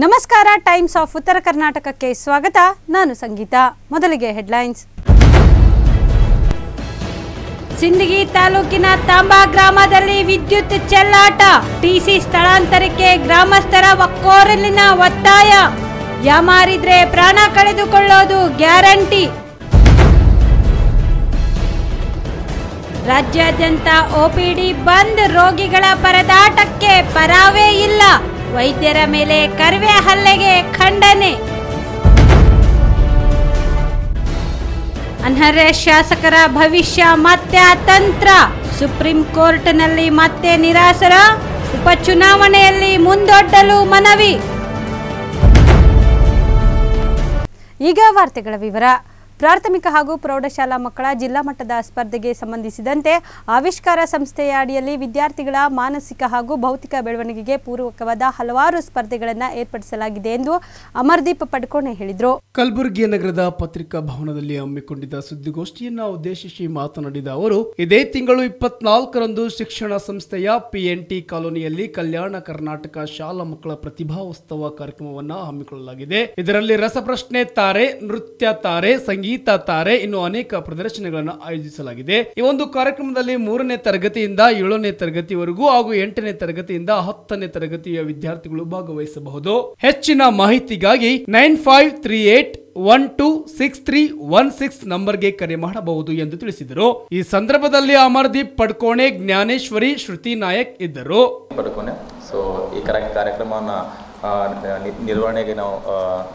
ನಮಸ್ಕಾರ times of ಉತ್ತರ ಕರ್ನಾಟಕಕ್ಕೆ ಸ್ವಾಗತ. ನಾನು ಸಂಗೀತ. ಮೊದಲಿಗೆ ಹೆಡ್ಲೈನ್ಸ್ ಸಿಂದಗಿ ತಾಲೂಕಿನ ತಾಂಬಾ ಗ್ರಾಮದಲ್ಲಿ ವಿದ್ಯುತ್ ಚೆಲ್ಲಾಟ. ಟಿಸಿ ಸ್ಥಳಾಂತರಕ್ಕೆ ಗ್ರಾಮಸ್ಥರ ಒಕ್ಕೋರಲಿನ ಒತ್ತಾಯ. ಯಾಮಾರಿದ್ರೆ ಪ್ರಾಣ ಕಳೆದುಕೊಳ್ಳೋದು ಗ್ಯಾರಂಟಿ. ರಾಜ್ಯಾದ್ಯಂತ ಒಪಿಡಿ ಬಂದ್ ರೋಗಿಗಳ ಪರದಾಟಕ್ಕೆ ಪರಾವೇ ಇಲ್ಲ. ವೈದ್ಯರ ಮೇಲೆ ಕರ್ವೆ ಹಲ್ಲೆಗೆ ಖಂಡನೆ. ಅನರ್ಹ ಶಾಸಕರ ಭವಿಷ್ಯ ಮತ್ತೆ ಅತಂತ್ರ. ಸುಪ್ರೀಂ ಕೋರ್ಟ್ನಲ್ಲಿ ಮತ್ತೆ ನಿರಾಸರ. ಉಪಚುನಾವಣೆಯಲ್ಲಿ ಮುಂದೊಡ್ಡಲು ಮನವಿ. ಈಗ ವಾರ್ತೆಗಳ ವಿವರ. ಪ್ರಾಥಮಿಕ ಹಾಗೂ ಪ್ರೌಢಶಾಲಾ ಮಕ್ಕಳ ಜಿಲ್ಲಾ ಮಟ್ಟದ ಸ್ಪರ್ಧೆಗೆ ಸಂಬಂಧಿಸಿದಂತೆ ಆವಿಷ್ಕಾರ ಸಂಸ್ಥೆಯ ಅಡಿಯಲ್ಲಿ ವಿದ್ಯಾರ್ಥಿಗಳ ಮಾನಸಿಕ ಹಾಗೂ ಭೌತಿಕ ಬೆಳವಣಿಗೆಗೆ ಪೂರಕವಾದ ಹಲವಾರು ಸ್ಪರ್ಧೆಗಳನ್ನು ಏರ್ಪಡಿಸಲಾಗಿದೆ ಎಂದು ಅಮರ್ದೀಪ್ ಪಡ್ಕೋಣೆ ಹೇಳಿದರು. ಕಲಬುರಗಿ ನಗರದ ಪತ್ರಿಕಾ ಭವನದಲ್ಲಿ ಹಮ್ಮಿಕೊಂಡಿದ್ದ ಸುದ್ದಿಗೋಷ್ಠಿಯನ್ನು ಉದ್ದೇಶಿಸಿ ಮಾತನಾಡಿದ ಅವರು, ಇದೇ ತಿಂಗಳು ಇಪ್ಪತ್ನಾಲ್ಕರಂದು ಶಿಕ್ಷಣ ಸಂಸ್ಥೆಯ ಪಿಎನ್ಟಿ ಕಾಲೋನಿಯಲ್ಲಿ ಕಲ್ಯಾಣ ಕರ್ನಾಟಕ ಶಾಲಾ ಮಕ್ಕಳ ಪ್ರತಿಭಾೋತ್ಸವ ಕಾರ್ಯಕ್ರಮವನ್ನು ಹಮ್ಮಿಕೊಳ್ಳಲಾಗಿದೆ. ಇದರಲ್ಲಿ ರಸಪ್ರಶ್ನೆ, ತಾರೆ, ನೃತ್ಯ, ತಾರೆ, ಸಂಗೀತ ತಾರೆ ಇನ್ನು ಅನೇಕ ಪ್ರದರ್ಶನಗಳನ್ನು ಆಯೋಜಿಸಲಾಗಿದೆ. ಈ ಒಂದು ಕಾರ್ಯಕ್ರಮದಲ್ಲಿ ಮೂರನೇ ತರಗತಿಯಿಂದ ಏಳನೇ ತರಗತಿವರೆಗೂ ಹಾಗೂ ಎಂಟನೇ ತರಗತಿಯಿಂದ ಹತ್ತನೇ ತರಗತಿಯ ವಿದ್ಯಾರ್ಥಿಗಳು ಭಾಗವಹಿಸಬಹುದು. ಹೆಚ್ಚಿನ ಮಾಹಿತಿಗಾಗಿ nine five three eight one two six three one six ನಂಬರ್ಗೆ ಕರೆ ಮಾಡಬಹುದು ಎಂದು ತಿಳಿಸಿದರು. ಈ ಸಂದರ್ಭದಲ್ಲಿ ಅಮರ್ದೀಪ್ ಪಡ್ಕೋಣೆ, ಜ್ಞಾನೇಶ್ವರಿ, ಶ್ರುತಿ ನಾಯಕ್ ಇದ್ದರು. ಪಡ್ಕೋಣೆ ಸೊ ಈ ಕರೆ, ಕಾರ್ಯಕ್ರಮವನ್ನು ನಿರ್ವಹಣೆಗೆ ನಾವು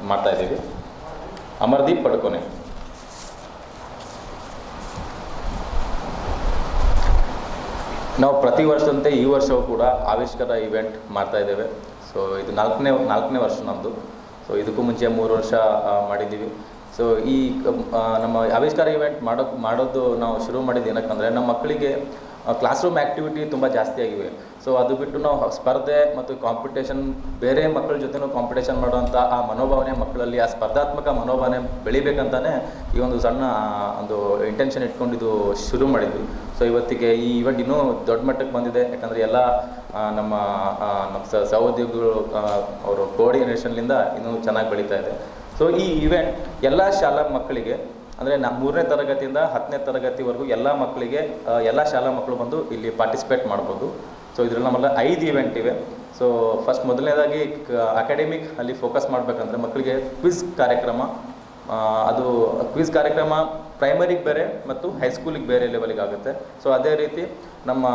ಮಾಡ್ತಾ ಇದ್ದೀವಿ. ಅಮರ್ದೀಪ್ ಪಡ್ಕೊನೆ ನಾವು ಪ್ರತಿ ವರ್ಷದಂತೆ ಈ ವರ್ಷವೂ ಕೂಡ ಆವಿಷ್ಕಾರ ಇವೆಂಟ್ ಮಾಡ್ತಾ ಇದ್ದೇವೆ. ಸೊ ಇದು ನಾಲ್ಕನೇ ನಾಲ್ಕನೇ ವರ್ಷ ನಮ್ಮದು ಸೊ ಇದಕ್ಕೂ ಮುಂಚೆ ಮೂರು ವರ್ಷ ಮಾಡಿದ್ದೀವಿ. ಸೊ ಈ ನಮ್ಮ ಆವಿಷ್ಕಾರ ಇವೆಂಟ್ ಮಾಡೋ ಮಾಡೋದು ನಾವು ಶುರು ಮಾಡಿದ್ದು ಏನಕ್ಕಂದರೆ ನಮ್ಮ ಮಕ್ಕಳಿಗೆ ಕ್ಲಾಸ್ ರೂಮ್ ಆ್ಯಕ್ಟಿವಿಟಿ ತುಂಬ ಜಾಸ್ತಿ ಆಗಿವೆ. ಸೊ ಅದು ಬಿಟ್ಟು ನಾವು ಸ್ಪರ್ಧೆ ಮತ್ತು ಕಾಂಪಿಟೇಷನ್ ಬೇರೆ ಮಕ್ಕಳ ಜೊತೆನೂ ಕಾಂಪಿಟೇಷನ್ ಮಾಡುವಂಥ ಆ ಮನೋಭಾವನೆ ಮಕ್ಕಳಲ್ಲಿ, ಆ ಸ್ಪರ್ಧಾತ್ಮಕ ಮನೋಭಾವನೆ ಬೆಳಿಬೇಕಂತಾನೆ ಈ ಒಂದು ಸಣ್ಣ ಒಂದು ಇಂಟೆನ್ಷನ್ ಇಟ್ಕೊಂಡಿದ್ದು ಶುರು ಮಾಡಿದ್ವಿ. ಸೊ ಇವತ್ತಿಗೆ ಈ ಇವೆಂಟ್ ಇನ್ನೂ ದೊಡ್ಡ ಮಟ್ಟಕ್ಕೆ ಬಂದಿದೆ. ಯಾಕಂದರೆ ಎಲ್ಲ ನಮ್ಮ ನಮ್ಮ ಸಹೋದ್ಯೋಗಿಗಳು ಅವರು ಕೋಆರ್ಡಿನೇಷನ್ಲಿಂದ ಇನ್ನೂ ಚೆನ್ನಾಗಿ ಬೆಳೀತಾ ಇದೆ. ಸೊ ಈ ಇವೆಂಟ್ ಎಲ್ಲ ಶಾಲಾ ಮಕ್ಕಳಿಗೆ ಅಂದರೆ ನಾ ಮೂರನೇ ತರಗತಿಯಿಂದ ಹತ್ತನೇ ತರಗತಿವರೆಗೂ ಎಲ್ಲ ಮಕ್ಕಳಿಗೆ ಎಲ್ಲ ಶಾಲಾ ಮಕ್ಕಳು ಬಂದು ಇಲ್ಲಿ ಪಾರ್ಟಿಸಿಪೇಟ್ ಮಾಡ್ಬೋದು. ಸೊ ಇದರಲ್ಲಿ ನಮ್ಮಲ್ಲ ಐದು ಇವೆಂಟ್ ಇವೆ. ಸೊ ಫಸ್ಟ್ ಮೊದಲನೇದಾಗಿ ಅಕಾಡೆಮಿಕ್ ಅಲ್ಲಿ ಫೋಕಸ್ ಮಾಡಬೇಕಂದ್ರೆ ಮಕ್ಕಳಿಗೆ ಕ್ವಿಜ್ ಕಾರ್ಯಕ್ರಮ. ಅದು ಕ್ವಿಜ್ ಕಾರ್ಯಕ್ರಮ ಪ್ರೈಮರಿಗೆ ಬೇರೆ ಮತ್ತು ಹೈಸ್ಕೂಲಿಗೆ ಬೇರೆ ಲೆವೆಲಿಗೆ ಆಗುತ್ತೆ. ಸೊ ಅದೇ ರೀತಿ ನಮ್ಮ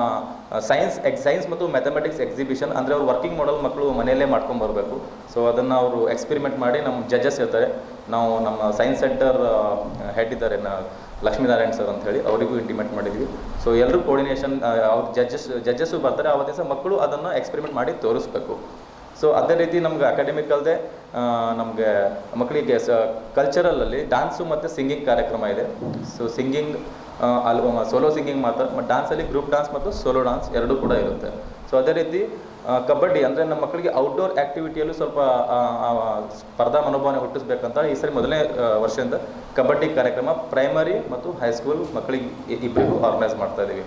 ಸೈನ್ಸ್ ಎಕ್ ಸೈನ್ಸ್ ಮತ್ತು ಮ್ಯಾಥಮೆಟಿಕ್ಸ್ ಎಕ್ಸಿಬಿಷನ್ ಅಂದರೆ ಅವ್ರು ವರ್ಕಿಂಗ್ ಮಾಡಲ್ ಮಕ್ಕಳು ಮನೆಯಲ್ಲೇ ಮಾಡ್ಕೊಂಡು ಬರಬೇಕು. ಸೊ ಅದನ್ನು ಅವರು ಎಕ್ಸ್ಪೆರಿಮೆಂಟ್ ಮಾಡಿ ನಮ್ಮ ಜಡ್ಜಸ್ ಇರ್ತಾರೆ ನಾವು ನಮ್ಮ ಸೈನ್ಸ್ ಸೆಂಟರ್ ಹೆಡ್ ಇದ್ದಾರೆ ಲಕ್ಷ್ಮೀನಾರಾಯಣ್ ಸರ್ ಅಂತ ಹೇಳಿ. ಅವರಿಗೂ ಇಂಟಿಮೇಟ್ ಮಾಡಿದ್ವಿ. ಸೊ ಎಲ್ಲರೂ ಕೋರ್ಡಿನೇಷನ್ ಅವ್ರ ಜಡ್ಜಸ್ ಜಡ್ಜಸ್ಸು ಬರ್ತಾರೆ. ಆವತ್ತಿನ ಮಕ್ಕಳು ಅದನ್ನು ಎಕ್ಸ್ಪೆರಿಮೆಂಟ್ ಮಾಡಿ ತೋರಿಸ್ಬೇಕು. ಸೊ ಅದೇ ರೀತಿ ನಮ್ಗೆ ಅಕಾಡೆಮಿಕ್ ಅಲ್ಲದೆ ನಮಗೆ ಮಕ್ಕಳಿಗೆ ಸ ಕಲ್ಚರಲಲ್ಲಿ ಡ್ಯಾನ್ಸು ಮತ್ತು ಸಿಂಗಿಂಗ್ ಕಾರ್ಯಕ್ರಮ ಇದೆ. So singing album solo singing ಮಾತ್ರ ಮತ್ತು ಡ್ಯಾನ್ಸಲ್ಲಿ ಗ್ರೂಪ್ ಡ್ಯಾನ್ಸ್ ಮತ್ತು ಸೋಲೋ ಡ್ಯಾನ್ಸ್ ಎರಡೂ ಕೂಡ ಇರುತ್ತೆ. ಸೊ ಅದೇ ರೀತಿ ಕಬಡ್ಡಿ ಅಂದರೆ ನಮ್ಮ ಮಕ್ಕಳಿಗೆ ಔಟ್ಡೋರ್ ಆ್ಯಕ್ಟಿವಿಟಿಯಲ್ಲೂ ಸ್ವಲ್ಪ ಸ್ಪರ್ಧಾ ಮನೋಭಾವನೆ ಹುಟ್ಟಿಸ್ಬೇಕಂತ ಈ ಸರಿ ಮೊದಲನೇ ವರ್ಷದಿಂದ ಕಬಡ್ಡಿ ಕಾರ್ಯಕ್ರಮ ಪ್ರೈಮರಿ ಮತ್ತು ಹೈಸ್ಕೂಲ್ ಮಕ್ಕಳಿಗೆ ಇಬ್ಬರಿಗೂ ಆರ್ಗನೈಸ್ ಮಾಡ್ತಾ ಇದ್ದೀವಿ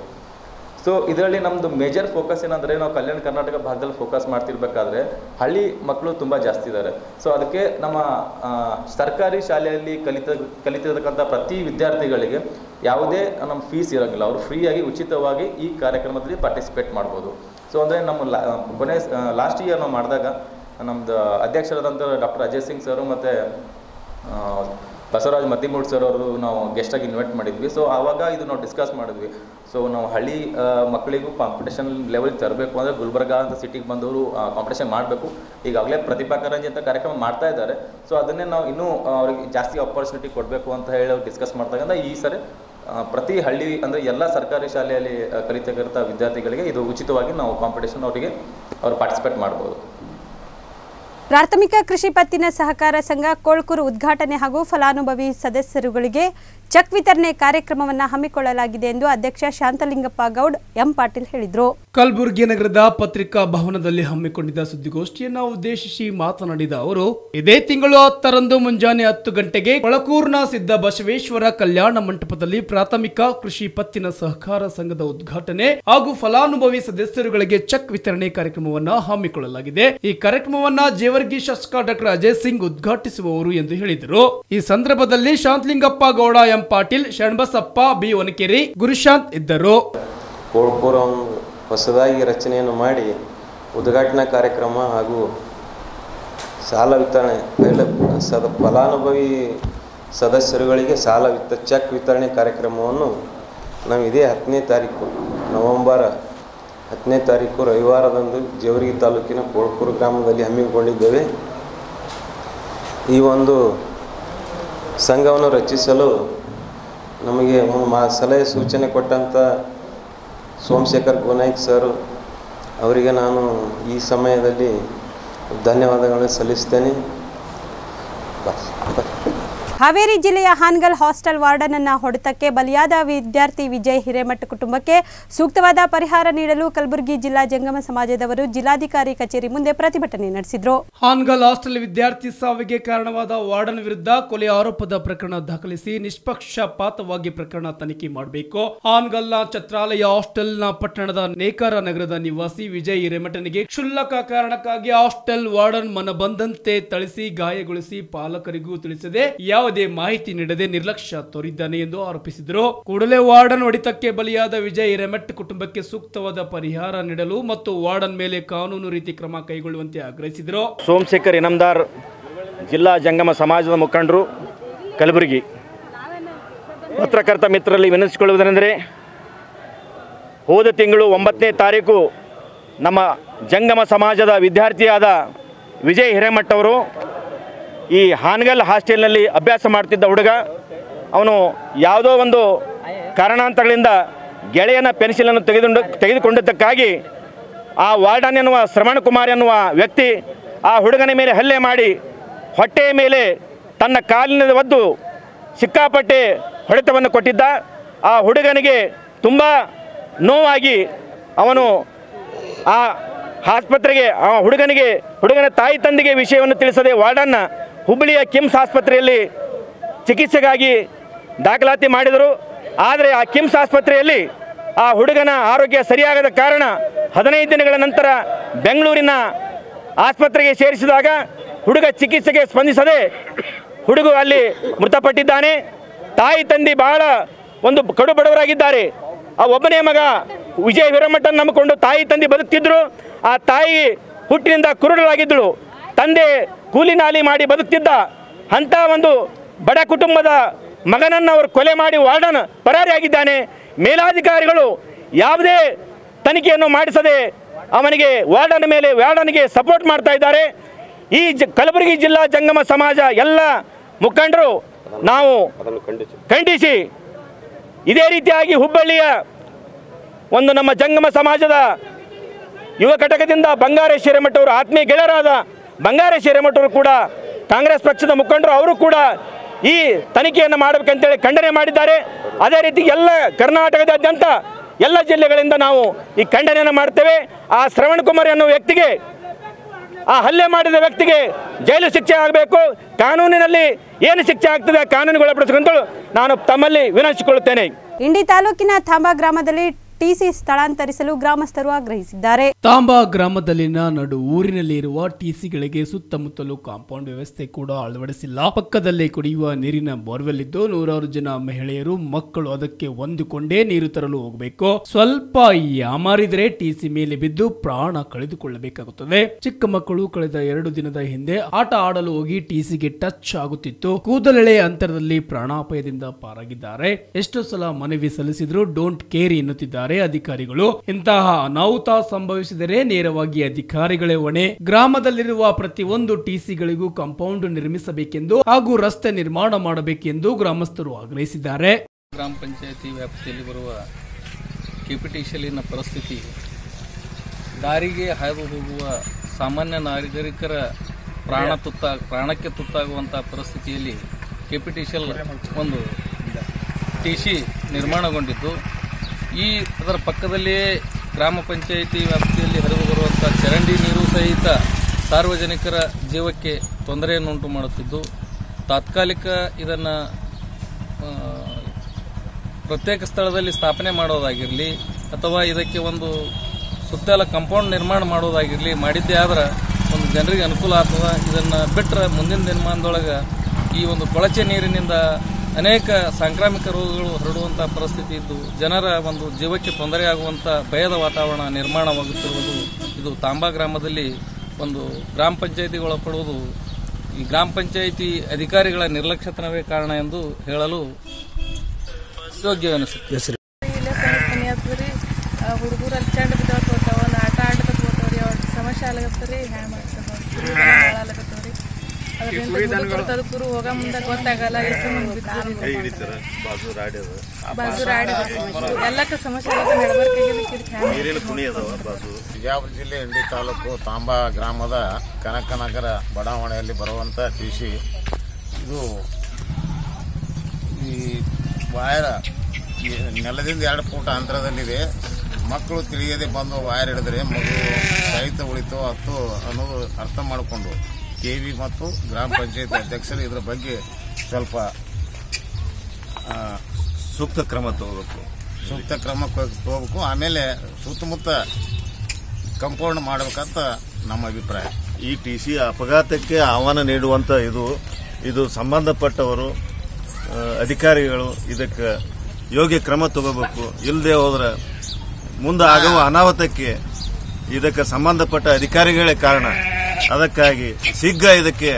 ಸೊ ಇದರಲ್ಲಿ ನಮ್ಮದು ಮೇಜರ್ ಫೋಕಸ್ ಏನಂದರೆ ನಾವು ಕಲ್ಯಾಣ ಕರ್ನಾಟಕ ಭಾಗದಲ್ಲಿ ಫೋಕಸ್ ಮಾಡ್ತಿರ್ಬೇಕಾದ್ರೆ ಹಳ್ಳಿ ಮಕ್ಕಳು ತುಂಬ ಜಾಸ್ತಿ ಇದ್ದಾರೆ ಸೊ ಅದಕ್ಕೆ ನಮ್ಮ ಸರ್ಕಾರಿ ಶಾಲೆಯಲ್ಲಿ ಕಲಿತ, ಕಲಿತಿರ್ತಕ್ಕಂಥ ಪ್ರತಿ ವಿದ್ಯಾರ್ಥಿಗಳಿಗೆ ಯಾವುದೇ ನಮ್ಮ ಫೀಸ್ ಇರೋಂಗಿಲ್ಲ. ಅವರು ಫ್ರೀಯಾಗಿ ಉಚಿತವಾಗಿ ಈ ಕಾರ್ಯಕ್ರಮದಲ್ಲಿ ಪಾರ್ಟಿಸಿಪೇಟ್ ಮಾಡ್ಬೋದು. ಸೊ ಅಂದರೆ ನಮ್ಮ ಕೊನೆ ಲಾಸ್ಟ್ ಇಯರ್ ನಾವು ಮಾಡಿದಾಗ ನಮ್ಮದು ಅಧ್ಯಕ್ಷರಾದಂಥ ಡಾಕ್ಟರ್ ಅಜಯ್ ಸಿಂಗ್ ಸರು ಮತ್ತು ಬಸವರಾಜ್ ಮತ್ತಿಮೂಡ್ ಸರ್ ಅವರು ನಾವು ಗೆಸ್ಟಾಗಿ ಇನ್ವೈಟ್ ಮಾಡಿದ್ವಿ. ಸೊ ಆವಾಗ ಇದು ನಾವು ಡಿಸ್ಕಸ್ ಮಾಡಿದ್ವಿ. ಸೊ ನಾವು ಹಳ್ಳಿ ಮಕ್ಕಳಿಗೂ ಕಾಂಪಿಟೇಷನ್ ಲೆವೆಲ್ಗೆ ತರಬೇಕು ಅಂದರೆ ಗುಲ್ಬರ್ಗ ಅಂತ ಸಿಟಿಗೆ ಬಂದವರು ಕಾಂಪಿಟೇಷನ್ ಮಾಡಬೇಕು. ಈಗಾಗಲೇ ಪ್ರತಿಭಾ ಕಾರಂಜಿ ಅಂತ ಕಾರ್ಯಕ್ರಮ ಮಾಡ್ತಾ ಇದ್ದಾರೆ. ಸೊ ಅದನ್ನೇ ನಾವು ಇನ್ನೂ ಅವ್ರಿಗೆ ಜಾಸ್ತಿ ಆಪರ್ಚುನಿಟಿ ಕೊಡಬೇಕು ಅಂತ ಹೇಳಿ ಅವ್ರು ಡಿಸ್ಕಸ್ ಮಾಡ್ತಕ್ಕಂಥ ಈ ಸರಿ ಪ್ರತಿ ಹಳ್ಳಿ ಅಂದರೆ ಎಲ್ಲ ಸರ್ಕಾರಿ ಶಾಲೆಯಲ್ಲಿ ಕಲಿತಕ್ಕಂಥ ವಿದ್ಯಾರ್ಥಿಗಳಿಗೆ ಇದು ಉಚಿತವಾಗಿ ನಾವು ಕಾಂಪಿಟೇಷನ್ ಅವರಿಗೆ ಅವರು ಪಾರ್ಟಿಸಿಪೇಟ್ ಮಾಡ್ಬೋದು. ಪ್ರಾಥಮಿಕ ಕೃಷಿ ಪತ್ತಿನ ಸಹಕಾರ ಸಂಘ ಕೋಳ್ಕೂರು ಉದ್ಘಾಟನೆ ಹಾಗೂ ಫಲಾನುಭವಿ ಸದಸ್ಯರುಗಳಿಗೆ ಚೆಕ್ ವಿತರಣೆ ಕಾರ್ಯಕ್ರಮವನ್ನು ಹಮ್ಮಿಕೊಳ್ಳಲಾಗಿದೆ ಎಂದು ಅಧ್ಯಕ್ಷ ಶಾಂತಲಿಂಗಪ್ಪ ಗೌಡ್, ಎಂ ಪಾಟೀಲ್ ಹೇಳಿದರು. ಕಲಬುರಗಿ ನಗರದ ಪತ್ರಿಕಾ ಭವನದಲ್ಲಿ ಹಮ್ಮಿಕೊಂಡಿದ್ದ ಸುದ್ದಿಗೋಷ್ಠಿಯನ್ನು ಉದ್ದೇಶಿಸಿ ಮಾತನಾಡಿದ ಅವರು, ಇದೇ ತಿಂಗಳು ಹತ್ತರಂದು ಮುಂಜಾನೆ ಹತ್ತು ಗಂಟೆಗೆ ಕೊಳಕೂರ್ನ ಸಿದ್ಧ ಬಸವೇಶ್ವರ ಕಲ್ಯಾಣ ಮಂಟಪದಲ್ಲಿ ಪ್ರಾಥಮಿಕ ಕೃಷಿ ಪತ್ತಿನ ಸಹಕಾರ ಸಂಘದ ಉದ್ಘಾಟನೆ ಹಾಗೂ ಫಲಾನುಭವಿ ಸದಸ್ಯರುಗಳಿಗೆ ಚೆಕ್ ವಿತರಣೆ ಕಾರ್ಯಕ್ರಮವನ್ನು ಹಮ್ಮಿಕೊಳ್ಳಲಾಗಿದೆ. ಈ ಕಾರ್ಯಕ್ರಮವನ್ನ ಜೀವ ಜೇವರ್ಗಿ ಶಾಸಕ ಡಾಕ್ಟರ್ ಅಜಯ್ ಸಿಂಗ್ ಉದ್ಘಾಟಿಸುವವರು ಎಂದು ಹೇಳಿದರು. ಈ ಸಂದರ್ಭದಲ್ಲಿ ಶಾಂತಲಿಂಗಪ್ಪ ಗೌಡ ಎಂ ಪಾಟೀಲ್ ಶಣ್ಬಸಪ್ಪ ಬಿ ವನಕೆರಿ ಗುರುಶಾಂತ್ ಇದ್ದರು. ಹೊಸದಾಗಿ ರಚನೆಯನ್ನು ಮಾಡಿ ಉದ್ಘಾಟನಾ ಕಾರ್ಯಕ್ರಮ ಹಾಗೂ ಸಾಲ ವಿತರಣೆ ಸದ ಫಲಾನುಭವಿ ಸದಸ್ಯರುಗಳಿಗೆ ಸಾಲ ವಿತ, ಚೆಕ್ ವಿತರಣೆ ಕಾರ್ಯಕ್ರಮವನ್ನು ನಾವು ಇದೇ ಹತ್ತನೇ ತಾರೀಕು ನವೆಂಬರ್ ಹತ್ತನೇ ತಾರೀಕು ರವಿವಾರದಂದು ಜೇವರ್ಗಿ ತಾಲೂಕಿನ ಕೋಳ್ಪುರ ಗ್ರಾಮದಲ್ಲಿ ಹಮ್ಮಿಕೊಂಡಿದ್ದೇವೆ. ಈ ಒಂದು ಸಂಘವನ್ನು ರಚಿಸಲು ನಮಗೆ ಮಾ, ಸಲಹೆ ಸೂಚನೆ ಕೊಟ್ಟಂಥ ಸೋಮಶೇಖರ್ ಗೋನಾಯ್ಕ್ ಸರ್ ಅವರಿಗೆ ನಾನು ಈ ಸಮಯದಲ್ಲಿ ಧನ್ಯವಾದಗಳನ್ನು ಸಲ್ಲಿಸ್ತೇನೆ. ಹಾವೇರಿ ಜಿಲ್ಲೆಯ ಹಾನ್ಗಲ್ ಹಾಸ್ಟೆಲ್ ವಾರ್ಡನ್ ಅನ್ನ ಹೊಡೆತಕ್ಕೆ ಬಲಿಯಾದ ವಿದ್ಯಾರ್ಥಿ ವಿಜಯ್ ಹಿರೇಮಠ ಕುಟುಂಬಕ್ಕೆ ಸೂಕ್ತವಾದ ಪರಿಹಾರ ನೀಡಲು ಕಲಬುರಗಿ ಜಿಲ್ಲಾ ಜಂಗಮ ಸಮಾಜದವರು ಜಿಲ್ಲಾಧಿಕಾರಿ ಕಚೇರಿ ಮುಂದೆ ಪ್ರತಿಭಟನೆ ನಡೆಸಿದ್ರು. ಹಾನ್ಗಲ್ ಹಾಸ್ಟೆಲ್ ವಿದ್ಯಾರ್ಥಿ ಸಾವಿಗೆ ಕಾರಣವಾದ ವಾರ್ಡನ್ ವಿರುದ್ಧ ಕೊಲೆ ಆರೋಪದ ಪ್ರಕರಣ ದಾಖಲಿಸಿ ನಿಷ್ಪಕ್ಷಪಾತವಾಗಿ ಪ್ರಕರಣ ತನಿಖೆ ಮಾಡಬೇಕು. ಹಾನ್ಗಲ್ನ ಛತ್ರಾಲಯ ಹಾಸ್ಟೆಲ್ನ ಪಟ್ಟಣದ ನೇಕಾರ ನಗರದ ನಿವಾಸಿ ವಿಜಯ್ ಹಿರೇಮಠನಿಗೆ ಕ್ಷುಲ್ಲಕ ಕಾರಣಕ್ಕಾಗಿ ಹಾಸ್ಟೆಲ್ ವಾರ್ಡನ್ ಮನ ಬಂದಂತೆ ಥಳಿಸಿ ಗಾಯಗೊಳಿಸಿ ಪಾಲಕರಿಗೂ ತಿಳಿಸದೆ ಯಾವುದೇ ಮಾಹಿತಿ ನೀಡದೆ ನಿರ್ಲಕ್ಷ್ಯ ತೋರಿದ್ದಾನೆ ಎಂದು ಆರೋಪಿಸಿದರು. ಕೂಡಲೇ ವಾರ್ಡನ್ ಹೊಡಿತಕ್ಕೆ ಬಲಿಯಾದ ವಿಜಯ್ ಹಿರೇಮಠ್ ಕುಟುಂಬಕ್ಕೆ ಸೂಕ್ತವಾದ ಪರಿಹಾರ ನೀಡಲು ಮತ್ತು ವಾರ್ಡನ್ ಮೇಲೆ ಕಾನೂನು ರೀತಿ ಕ್ರಮ ಕೈಗೊಳ್ಳುವಂತೆ ಆಗ್ರಹಿಸಿದರು. ಸೋಮಶೇಖರ್ ಇನಮ್ದಾರ್, ಜಿಲ್ಲಾ ಜಂಗಮ ಸಮಾಜದ ಮುಖಂಡರು, ಕಲಬುರಗಿ. ಪತ್ರಕರ್ತ ಮಿತ್ರರಲ್ಲಿ ವಿನಂತಿಸಿಕೊಳ್ಳುವುದೆಂದರೆ ಹೋದ ತಿಂಗಳು ಒಂಬತ್ತನೇ ತಾರೀಕು ನಮ್ಮ ಜಂಗಮ ಸಮಾಜದ ವಿದ್ಯಾರ್ಥಿಯಾದ ವಿಜಯ್ ಹಿರೇಮಠ್ ಅವರು ಈ ಹಾನಗಲ್ ಹಾಸ್ಟೆಲ್ನಲ್ಲಿ ಅಭ್ಯಾಸ ಮಾಡ್ತಿದ್ದ ಹುಡುಗ, ಅವನು ಯಾವುದೋ ಒಂದು ಕಾರಣಾಂತರಗಳಿಂದ ಗೆಳೆಯನ ಪೆನ್ಸಿಲನ್ನು ತೆಗೆದುಕೊಂಡು ತೆಗೆದುಕೊಂಡಿದ್ದಕ್ಕಾಗಿ ಆ ವಾರ್ಡನ್ ಎನ್ನುವ ಶ್ರವಣ್ ಕುಮಾರ್ ಎನ್ನುವ ವ್ಯಕ್ತಿ ಆ ಹುಡುಗನ ಮೇಲೆ ಹಲ್ಲೆ ಮಾಡಿ ಹೊಟ್ಟೆಯ ಮೇಲೆ ತನ್ನ ಕಾಲಿನ ಒದ್ದು ಸಿಕ್ಕಾಪಟ್ಟೆ ಹೊಡೆತವನ್ನು ಕೊಟ್ಟಿದ್ದ. ಆ ಹುಡುಗನಿಗೆ ತುಂಬ ನೋವಾಗಿ ಅವನು ಆ ಆಸ್ಪತ್ರೆಗೆ, ಆ ಹುಡುಗನಿಗೆ, ಹುಡುಗನ ತಾಯಿ ತಂದೆಗೆ ವಿಷಯವನ್ನು ತಿಳಿಸದೆ ವಾರ್ಡನ್ನ ಹುಬ್ಬಳ್ಳಿಯ ಕಿಮ್ಸ್ ಆಸ್ಪತ್ರೆಯಲ್ಲಿ ಚಿಕಿತ್ಸೆಗಾಗಿ ದಾಖಲಾತಿ ಮಾಡಿದರು. ಆದರೆ ಆ ಕಿಮ್ಸ್ ಆಸ್ಪತ್ರೆಯಲ್ಲಿ ಆ ಹುಡುಗನ ಆರೋಗ್ಯ ಸರಿಯಾಗದ ಕಾರಣ ಹದಿನೈದು ದಿನಗಳ ನಂತರ ಬೆಂಗಳೂರಿನ ಆಸ್ಪತ್ರೆಗೆ ಸೇರಿಸಿದಾಗ ಹುಡುಗ ಚಿಕಿತ್ಸೆಗೆ ಸ್ಪಂದಿಸದೆ ಹುಡುಗ ಅಲ್ಲಿ ಮೃತಪಟ್ಟಿದ್ದಾನೆ. ತಾಯಿ, ತಂದೆ ಬಹಳ ಒಂದು ಕಡು ಬಡವರಾಗಿದ್ದಾರೆ. ಆ ಒಬ್ಬನೇ ಮಗ ವಿಜಯ ಹಿರಮಠನ್ ನಂಬಿಕೊಂಡು ತಾಯಿ, ತಂದೆ ಬದುಕ್ತಿದ್ರು. ಆ ತಾಯಿ ಹುಟ್ಟಿನಿಂದ ಕುರುಡಲಾಗಿದ್ದಳು ತಂದೆ ಕೂಲಿನಾಲಿ ಮಾಡಿ ಬದುಕ್ತಿದ್ದ ಅಂಥ ಒಂದು ಬಡ ಕುಟುಂಬದ ಮಗನನ್ನು ಅವರು ಕೊಲೆ ಮಾಡಿ ವಾರ್ಡನ್ ಪರಾರಿಯಾಗಿದ್ದಾನೆ ಮೇಲಾಧಿಕಾರಿಗಳು ಯಾವುದೇ ತನಿಖೆಯನ್ನು ಮಾಡಿಸದೆ ಅವನಿಗೆ ವಾರ್ಡನ್ ಮೇಲೆ, ವಾರ್ಡನ್ಗೆ ಸಪೋರ್ಟ್ ಮಾಡ್ತಾ ಇದ್ದಾರೆ. ಈ ಜ, ಕಲಬುರಗಿ ಜಿಲ್ಲಾ ಜಂಗಮ ಸಮಾಜ ಎಲ್ಲ ಮುಖಂಡರು ನಾವು ಖಂಡಿಸಿ, ಇದೇ ರೀತಿಯಾಗಿ ಹುಬ್ಬಳ್ಳಿಯ ಒಂದು ನಮ್ಮ ಜಂಗಮ ಸಮಾಜದ ಯುವ ಘಟಕದಿಂದ ಬಂಗಾರೇಶ್ವರಿ ಮಠವರು ಆತ್ಮೀಯ ಗೆಳೆಯರಾದ ಬಂಗಾರೇಶ್ ಹಿರೇಮಠರು ಕೂಡ ಕಾಂಗ್ರೆಸ್ ಪಕ್ಷದ ಮುಖಂಡರು, ಅವರು ಕೂಡ ಈ ತನಿಖೆಯನ್ನು ಮಾಡಬೇಕಂತೇಳಿ ಖಂಡನೆ ಮಾಡಿದ್ದಾರೆ. ಅದೇ ರೀತಿ ಎಲ್ಲ ಕರ್ನಾಟಕದಾದ್ಯಂತ ಎಲ್ಲ ಜಿಲ್ಲೆಗಳಿಂದ ನಾವು ಈ ಖಂಡನೆಯನ್ನು ಮಾಡ್ತೇವೆ. ಆ ಶ್ರವಣ್ ಕುಮಾರ್ ಅನ್ನೋ ವ್ಯಕ್ತಿಗೆ, ಆ ಹಲ್ಲೆ ಮಾಡಿದ ವ್ಯಕ್ತಿಗೆ ಜೈಲು ಶಿಕ್ಷೆ ಆಗಬೇಕು. ಕಾನೂನಿನಲ್ಲಿ ಏನು ಶಿಕ್ಷೆ ಆಗ್ತದೆ ಕಾನೂನುಗೊಳಪಡಿಸಿಕೊಂಡು ನಾನು ತಮ್ಮಲ್ಲಿ ವಿನಂತಿಸಿಕೊಳ್ಳುತ್ತೇನೆ. ಇಂಡಿ ತಾಲೂಕಿನ ಥಾಂಬಾ ಗ್ರಾಮದಲ್ಲಿ ಟಿಸಿ ಸ್ಥಳಾಂತರಿಸಲು ಗ್ರಾಮಸ್ಥರು ಆಗ್ರಹಿಸಿದ್ದಾರೆ. ತಾಂಬಾ ಗ್ರಾಮದಲ್ಲಿನ ನಡು ಊರಿನಲ್ಲಿ ಇರುವ ಟಿಸಿಗಳಿಗೆ ಸುತ್ತಮುತ್ತಲು ಕಾಂಪೌಂಡ್ ವ್ಯವಸ್ಥೆ ಕೂಡ ಅಳವಡಿಸಿಲ್ಲ. ಪಕ್ಕದಲ್ಲೇ ಕುಡಿಯುವ ನೀರಿನ ಬೋರ್ವೆಲ್ ಇದ್ದು ನೂರಾರು ಜನ ಮಹಿಳೆಯರು ಮಕ್ಕಳು ಅದಕ್ಕೆ ಹೊಂದಿಕೊಂಡೇ ನೀರು ತರಲು ಹೋಗಬೇಕು. ಸ್ವಲ್ಪ ಯಾಮಾರಿದರೆ ಟಿಸಿ ಮೇಲೆ ಬಿದ್ದು ಪ್ರಾಣ ಕಳೆದುಕೊಳ್ಳಬೇಕಾಗುತ್ತದೆ. ಚಿಕ್ಕ ಮಕ್ಕಳು ಕಳೆದ ಎರಡು ದಿನದ ಹಿಂದೆ ಆಟ ಆಡಲು ಹೋಗಿ ಟಿಸಿಗೆ ಟಚ್ ಆಗುತ್ತಿತ್ತು. ಕೂದಲೆಳೆ ಅಂತರದಲ್ಲಿ ಪ್ರಾಣಾಪಾಯದಿಂದ ಪಾರಾಗಿದ್ದಾರೆ. ಎಷ್ಟು ಸಲ ಮನವಿ ಸಲ್ಲಿಸಿದ್ರು ಡೋಂಟ್ ಕೇರ್ ಎನ್ನುತ್ತಿದ್ದಾರೆ. ಅಧಿಕಾರಿಗಳು. ಇಂತಹ ಅನಾಹುತ ಸಂಭವಿಸಿದರೆ ನೇರವಾಗಿ ಅಧಿಕಾರಿಗಳೇ ಹೊಣೆ. ಗ್ರಾಮದಲ್ಲಿರುವ ಪ್ರತಿಯೊಂದು ಟಿಸಿಗಳಿಗೂ ಕಾಂಪೌಂಡ್ ನಿರ್ಮಿಸಬೇಕೆಂದು ಹಾಗೂ ರಸ್ತೆ ನಿರ್ಮಾಣ ಮಾಡಬೇಕೆಂದು ಗ್ರಾಮಸ್ಥರು ಆಗ್ರಹಿಸಿದ್ದಾರೆ. ಗ್ರಾಮ ಪಂಚಾಯತಿ ವ್ಯಾಪ್ತಿಯಲ್ಲಿ ಬರುವ ಕೆಪಿಟಿ ಶೆಲಿನ ಪರಿಸ್ಥಿತಿ, ದಾರಿಗೆ ಹಾದು ಹೋಗುವ ಸಾಮಾನ್ಯ ನಾಗರಿಕರ ಪ್ರಾಣ ತುತ್ತ, ಪ್ರಾಣಕ್ಕೆ ತುತ್ತಾಗುವಂತಹ ಪರಿಸ್ಥಿತಿಯಲ್ಲಿ ಕೆಪಿಟಿ ಶೆಲ್ ಒಂದು ಟಿ ಸಿ ನಿರ್ಮಾಣಗೊಂಡಿದ್ದು. ಈ ಅದರ ಪಕ್ಕದಲ್ಲಿಯೇ ಗ್ರಾಮ ಪಂಚಾಯಿತಿ ವ್ಯಾಪ್ತಿಯಲ್ಲಿ ಹರಿದು ಬರುವಂಥ ಚರಂಡಿ ನೀರು ಸಹಿತ ಸಾರ್ವಜನಿಕರ ಜೀವಕ್ಕೆ ತೊಂದರೆಯನ್ನುಂಟು ಮಾಡುತ್ತಿದ್ದು, ತಾತ್ಕಾಲಿಕ ಇದನ್ನು ಪ್ರತ್ಯೇಕ ಸ್ಥಳದಲ್ಲಿ ಸ್ಥಾಪನೆ ಮಾಡೋದಾಗಿರಲಿ ಅಥವಾ ಇದಕ್ಕೆ ಒಂದು ಸುತ್ತಲ ಕಂಪೌಂಡ್ ನಿರ್ಮಾಣ ಮಾಡೋದಾಗಿರಲಿ ಮಾಡಿದ್ದೇ ಆದ್ರೆ ಒಂದು ಜನರಿಗೆ ಅನುಕೂಲ ಆಗ್ತದೆ. ಇದನ್ನು ಬಿಟ್ಟರೆ ಮುಂದಿನ ದಿನಮಾನದೊಳಗೆ ಈ ಒಂದು ಕೊಳಚೆ ನೀರಿನಿಂದ ಅನೇಕ ಸಾಂಕ್ರಾಮಿಕ ರೋಗಗಳು ಹರಡುವಂಥ ಪರಿಸ್ಥಿತಿ ಇದ್ದು ಜನರ ಒಂದು ಜೀವಕ್ಕೆ ತೊಂದರೆಯಾಗುವಂಥ ಭಯದ ವಾತಾವರಣ ನಿರ್ಮಾಣವಾಗುತ್ತಿರುವುದು ಇದು ತಾಂಬಾ ಗ್ರಾಮದಲ್ಲಿ ಒಂದು ಗ್ರಾಮ ಪಂಚಾಯಿತಿಗೆ ಒಳಪಡುವುದು. ಈ ಗ್ರಾಮ ಪಂಚಾಯಿತಿ ಅಧಿಕಾರಿಗಳ ನಿರ್ಲಕ್ಷ್ಯತನವೇ ಕಾರಣ ಎಂದು ಹೇಳಲು ಯೋಗ್ಯವೆನಿಸುತ್ತೆ. ಹುಡುಗರು ಅಲ್ಲಿ ಚಂಡ ಬಿದ್ದಾವ ತೋತಾವ ಒಂದು ಆಟ ಹೋಗ್ತಾವ್ರಿ? ಅವ್ರ ಸಮಸ್ಯೆ ಹ್ಯಾಂಗ ಕುರು ಹೋಗ ಮುಂದೆ ಗೊತ್ತಾಗಲ್ಲ ಬಾಜು ರಾಡಿ ಎಲ್ಲಕ್ಕ ಸಮಸ್ಯೆ ಆಗತ್ತೆ ನಡಬರ್ಕಾಗಿದ್ದಕ್ಕೆ ಬಿಜಾಪುರ ಜಿಲ್ಲೆ ಇಂಡಿ ತಾಲೂಕು ತಾಂಬಾ ಗ್ರಾಮದ ಕನಕನಗರ ಬಡಾವಣೆಯಲ್ಲಿ ಬರುವಂತ ಟಿ ಸಿ ಇದು ಈ ವಾಯರ ಈ ನೆಲದಿಂದ ಎರಡು ಫೂಟ್ ಅಂತರದಲ್ಲಿದೆ. ಮಕ್ಕಳು ತಿಳಿಯದೆ ಬಂದು ವಾಯರ್ ಹಿಡಿದ್ರೆ ಮಗು ಸಹಿತ ಉಳಿತು ಹತ್ತು ಅನ್ನೋದು ಅರ್ಥ ಮಾಡಿಕೊಂಡು. ಕೆ ವಿ ಮತ್ತು ಗ್ರಾಮ ಪಂಚಾಯತ್ ಅಧ್ಯಕ್ಷರು ಇದರ ಬಗ್ಗೆ ಸ್ವಲ್ಪ ಸೂಕ್ತ ಕ್ರಮ ತಗೋಬೇಕು. ಸೂಕ್ತ ಕ್ರಮ ತಗೋಬೇಕು. ಆಮೇಲೆ ಸುತ್ತಮುತ್ತ ಕಂಪೌಂಡ್ ಮಾಡಬೇಕಂತ ನಮ್ಮ ಅಭಿಪ್ರಾಯ. ಈ ಟಿ ಸಿ ಅಪಘಾತಕ್ಕೆ ಆಹ್ವಾನ ನೀಡುವಂತ ಇದು ಇದು ಸಂಬಂಧಪಟ್ಟವರು ಅಧಿಕಾರಿಗಳು ಇದಕ್ಕೆ ಯೋಗ್ಯ ಕ್ರಮ ತಗೋಬೇಕು. ಇಲ್ಲದೆ ಹೋದ್ರೆ ಮುಂದೆ ಆಗುವ ಅನಾಹುತಕ್ಕೆ ಇದಕ್ಕೆ ಸಂಬಂಧಪಟ್ಟ ಅಧಿಕಾರಿಗಳೇ ಕಾರಣ. ಅದಕ್ಕಾಗಿ ಶೀಘ್ರ ಇದಕ್ಕೆ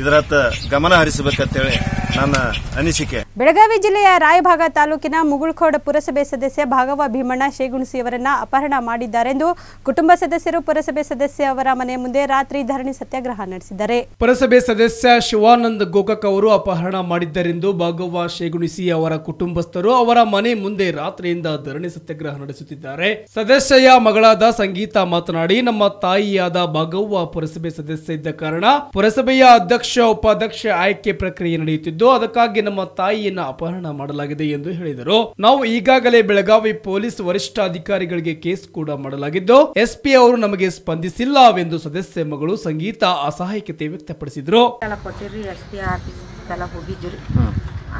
ಇದರತ್ತ ಗಮನ ಹರಿಸಬೇಕಂತೇಳಿ ನನ್ನ ಅನಿಸಿಕೆ. ಬೆಳಗಾವಿ ಜಿಲ್ಲೆಯ ರಾಯಭಾಗ ತಾಲೂಕಿನ ಮುಗುಳ್ಕೋಡ ಪುರಸಭೆ ಸದಸ್ಯ ಭಾಗವ ಭೀಮಣ್ಣ ಶೇಗುಣಿಸಿಯವರನ್ನ ಅಪಹರಣ ಮಾಡಿದ್ದಾರೆಂದು ಕುಟುಂಬ ಸದಸ್ಯರು ಪುರಸಭೆ ಸದಸ್ಯ ಅವರ ಮನೆ ಮುಂದೆ ರಾತ್ರಿ ಧರಣಿ ಸತ್ಯಾಗ್ರಹ ನಡೆಸಿದ್ದಾರೆ. ಪುರಸಭೆ ಸದಸ್ಯ ಶಿವಾನಂದ್ ಗೋಕಕ್ ಅವರು ಅಪಹರಣ ಮಾಡಿದ್ದರೆಂದು ಭಾಗವ ಶೇಗುಣಿಸಿ ಅವರ ಕುಟುಂಬಸ್ಥರು ಅವರ ಮನೆ ಮುಂದೆ ರಾತ್ರಿಯಿಂದ ಧರಣಿ ಸತ್ಯಾಗ್ರಹ ನಡೆಸುತ್ತಿದ್ದಾರೆ. ಸದಸ್ಯೆಯ ಮಗಳಾದ ಸಂಗೀತ ಮಾತನಾಡಿ ನಮ್ಮ ತಾಯಿಯಾದ ಭಾಗವ್ವ ಪುರಸಭೆ ಸದಸ್ಯ ಇದ್ದ ಕಾರಣ ಪುರಸಭೆಯ ಅಧ್ಯಕ್ಷ ಉಪಾಧ್ಯಕ್ಷ ಆಯ್ಕೆ ಪ್ರಕ್ರಿಯೆ ನಡೆಯುತ್ತಿದ್ದು ಅದಕ್ಕಾಗಿ ನಮ್ಮ ತಾಯಿಯನ್ನ ಅಪಹರಣ ಮಾಡಲಾಗಿದೆ ಎಂದು ಹೇಳಿದರು. ನಾವು ಈಗಾಗಲೇ ಬೆಳಗಾವಿ ಪೊಲೀಸ್ ವರಿಷ್ಠಾಧಿಕಾರಿಗಳಿಗೆ ಕೇಸ್ ಕೂಡ ಮಾಡಲಾಗಿದ್ದು ಎಸ್ಪಿ ಅವರು ನಮಗೆ ಸ್ಪಂದಿಸಿಲ್ಲವೆಂದು ಸದಸ್ಯ ಮಗಳು ಸಂಗೀತ ಅಸಹಾಯಕತೆ ವ್ಯಕ್ತಪಡಿಸಿದ್ರು.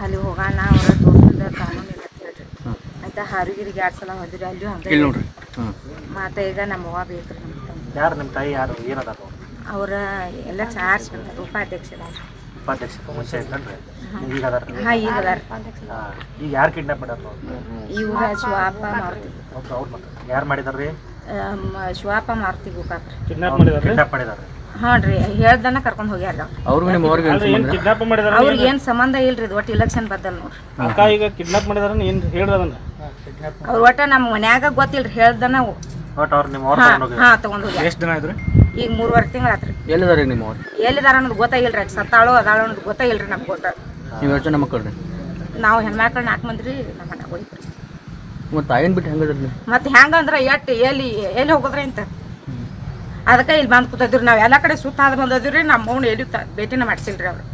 ಅಲ್ಲಿ ಹೋಗೋಣ ಅವರ ತೋರ್ಸಿದ ಕಾನೂನು ಇಲ್ಲ ಅಂತ ಹೇಳ್ರಿ ಆಯ್ತಾ ಹಾರಿಗಿರಿಗೆ ಎರಡು ಸಲ ಹೋದ್ರಿ ಅಲ್ಲಿಯೂ ಹಂಗೆ ಮತ್ತೆ ಈಗ ನಮ್ಮ ಅವ್ವ ಬೇಕ್ರಿ ನಮ್ಮ ಯಾರು ನಿಮ್ಮ ತಾಯಿ ಯಾರು? ಏನದ ಅವರ ಎಲ್ಲ ಚಾರ್ಜ್ ಬಂದಾರ ಉಪಾಧ್ಯಕ್ಷರ ಉಪಾಧ್ಯಕ್ಷ ಮುಂಚೆ ಇದ್ದನ್ರಿ ಈಗ ಅದಾರ ಹಾಂ ಈಗ ಅದಾರ ಈಗ ಯಾರು ಕಿಡ್ನಾಪ್ ಮಾಡ್ಯಾರ ಇವ್ರ ಶಿವಾಪ ಮಾರುತಿ. ಅವ್ರು ಮತ್ತೆ ಯಾರು ಮಾಡಿದಾರ್ರಿ ಅಮ್, ಶಿವಾಪ ಮಾರುತಿ ಗೋಕಾಕ್ರಿ ಕಿಡ್ನಾಪ್ ಮಾಡಿದಾರೆ ಕಿಡ್ನಾಪ್ ಮಾಡಿದಾರೆ ಹ್ಞೂ ರೀ ಹೇಳ್ದನ ಕರ್ಕೊಂಡು ಹೋಗ್ಯಾರ ಕಿಡ್ನಾಪ್ ಮಾಡಿದಾರೆ ಅವ್ರಿಗೆ ಏನು ಸಂಬಂಧ ಇಲ್ರಿ ಇದು ಒಟ್ಟು ಇಲೆಕ್ಷನ್ ಬದ್ದಲ್ ನೋಡ್ರಿ. ಅಕ್ಕ ಈಗ ಕಿಡ್ನಾಪ್ ಮಾಡಿದಾರೆ ಏನು ಹೇಳ್ದವನ್ನ ಅವ್ರ ಒಟ್ಟ ನಮ್ಮ ಮನ್ಯಾಗ ಗೊತ್ತಿಲ್ರಿ ಹೇಳ್ದನ ಒಟ್ಟು ಅವ್ರು ನಿಮ್ಮ ಅವ್ರ ಹಾಂ ತಗೊಂಡು ಹಾಂ ತಗೊಂಡು ಎಷ್ಟು ದಿನ ಇದ್ರಿ ಈಗ ಮೂರುವರೆ ತಿಂಗಳು ಆತ್ರಿ ಎಲ್ಲಿದಾರೆ ನಿಮ್ಮ ಅವ್ರು? ಎಲ್ಲಿದಾರ ಅನ್ನೋದು ಗೊತ್ತಾಗಿಲ್ರಿ ರೀ ಸತ್ತಾಳೋ ಅದಾಳೋ ಅನ್ನೋದು ಗೊತ್ತಾಗಿಲ್ರಿ ನಮ್ಗೆ ಗೊತ್ತ. ನೀವು ಎಷ್ಟು ಜನ ಮಕ್ಕಳು ರೀ ನಾವು ಹೆಣ್ಮಕ್ಳು ನಾಲ್ಕು ಮಂದಿ ನಮ್ಮ ನಮ್ಮ ಮನ್ಯಾಗ ರೀ ಮತ್ತು ತಾಯಿನ ಬಿಟ್ಟು ಹೆಂಗದ್ರಿ ನೀವು? ಮತ್ತೆ ಹೆಂಗಂದ್ರೆ ಎಟ್ಟು ಎಲ್ಲಿ ಎಲ್ಲಿ ಹೋಗೋದ್ರಿ ಅಂತ? ಅದಕ್ಕೆ ಇಲ್ಲಿ ಬಂದು ಕೂತಿದ್ರಿ ನಾವು. ಎಲ್ಲ ಕಡೆ ಸುತ್ತ ಆದ್ರೆ ಬಂದದ್ರಿ ನಮ್ಮ ಅವ್ನು ಎಲ್ಲಿ ತ- ಭೇಟಿನ ಮಾಡಿಸಿಲ್ರಿ ಅವ್ರು.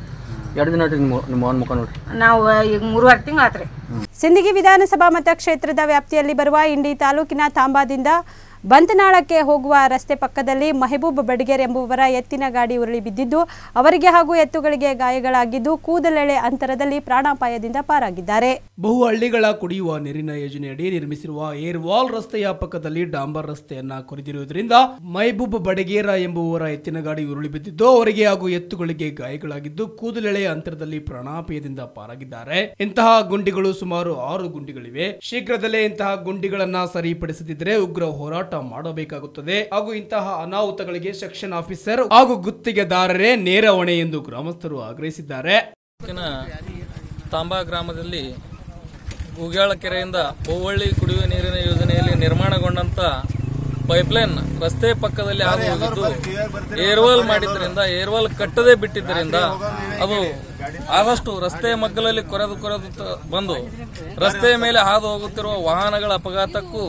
ಎರಡು ದಿನ ನಿಮ್ಮ ನಿಮ್ಮ ಅವ್ನ ಮುಖ ನೋಡ್ರಿ. ನಾವು ಈಗ ಮೂರುವರೆ ತಿಂಗಳು ಆತ್ರಿ ಸಿಂದಗಿ ವಿಧಾನಸಭಾ ಮತಕ್ಷೇತ್ರದ ವ್ಯಾಪ್ತಿಯಲ್ಲಿ ಬರುವ ಇಂಡಿ ತಾಲೂಕಿನ ತಾಂಬಾದಿಂದ ಬಂತನಾಳಕ್ಕೆ ಹೋಗುವ ರಸ್ತೆ ಪಕ್ಕದಲ್ಲಿ ಮೆಹಬೂಬ್ ಬಡ್ಗೇರ್ ಎಂಬುವರ ಎತ್ತಿನ ಗಾಡಿ ಉರುಳಿ ಬಿದ್ದಿದ್ದು, ಅವರಿಗೆ ಹಾಗೂ ಎತ್ತುಗಳಿಗೆ ಗಾಯಗಳಾಗಿದ್ದು ಕೂದಲೆಳೆ ಅಂತರದಲ್ಲಿ ಪ್ರಾಣಾಪಾಯದಿಂದ ಪಾರಾಗಿದ್ದಾರೆ. ಬಹು ಹಳ್ಳಿಗಳ ಕುಡಿಯುವ ನೀರಿನ ಯೋಜನೆಯಡಿ ನಿರ್ಮಿಸಿರುವ ಏರ್ ವಾಲ್ ರಸ್ತೆಯ ಪಕ್ಕದಲ್ಲಿ ಡಾಂಬರ್ ರಸ್ತೆಯನ್ನ ಕೊರೆದಿರುವುದರಿಂದ ಮೈಬೂಬ್ ಬಡಗೇರ ಎಂಬುವರ ಎತ್ತಿನ ಗಾಡಿ ಉರುಳಿ ಬಿದ್ದಿದ್ದು, ಅವರಿಗೆ ಹಾಗೂ ಎತ್ತುಗಳಿಗೆ ಗಾಯಗಳಾಗಿದ್ದು ಕೂದಲೆಳೆ ಅಂತರದಲ್ಲಿ ಪ್ರಾಣಾಪಾಯದಿಂದ ಪಾರಾಗಿದ್ದಾರೆ. ಇಂತಹ ಗುಂಡಿಗಳು ಸುಮಾರು ಆರು ಗುಂಡಿಗಳಿವೆ. ಶೀಘ್ರದಲ್ಲೇ ಇಂತಹ ಗುಂಡಿಗಳನ್ನ ಸರಿಪಡಿಸದಿದ್ದರೆ ಉಗ್ರ ಹೋರಾಟ ಮಾಡಬೇಕಾಗುತ್ತದೆ. ಹಾಗೂ ಇಂತಹ ಅನಾಹುತಗಳಿಗೆ ಸೆಕ್ಷನ್ ಆಫೀಸರ್ ಹಾಗೂ ಗುತ್ತಿಗೆದಾರರೇ ನೇರ ಹೊಣೆ ಎಂದು ಗ್ರಾಮಸ್ಥರು ಆಗ್ರಹಿಸಿದ್ದಾರೆ. ತಾಂಬಾ ಗ್ರಾಮದಲ್ಲಿ ಉಗ್ಯಾಳ ಕೆರೆಯಿಂದ ಹೋವಳ್ಳಿ ಕುಡಿಯುವ ನೀರಿನ ಯೋಜನೆಯಲ್ಲಿ ನಿರ್ಮಾಣಗೊಂಡಂತ ಪೈಪ್ಲೈನ್ ರಸ್ತೆ ಪಕ್ಕದಲ್ಲಿ ಹಾದು ಹೋಗಿದ್ದು ಏರ್ವಾಲ್ ಮಾಡಿದ್ದರಿಂದ ಏರ್ವಾಲ್ ಕಟ್ಟದೆ ಬಿಟ್ಟಿದ್ದರಿಂದ ಅದು ಆದಷ್ಟು ರಸ್ತೆಯ ಮಗ್ಗಲಲ್ಲಿ ಕೊರೆದು ಕೊರೆದು ಬಂದು ರಸ್ತೆಯ ಮೇಲೆ ಹಾದು ಹೋಗುತ್ತಿರುವ ವಾಹನಗಳ ಅಪಘಾತಕ್ಕೂ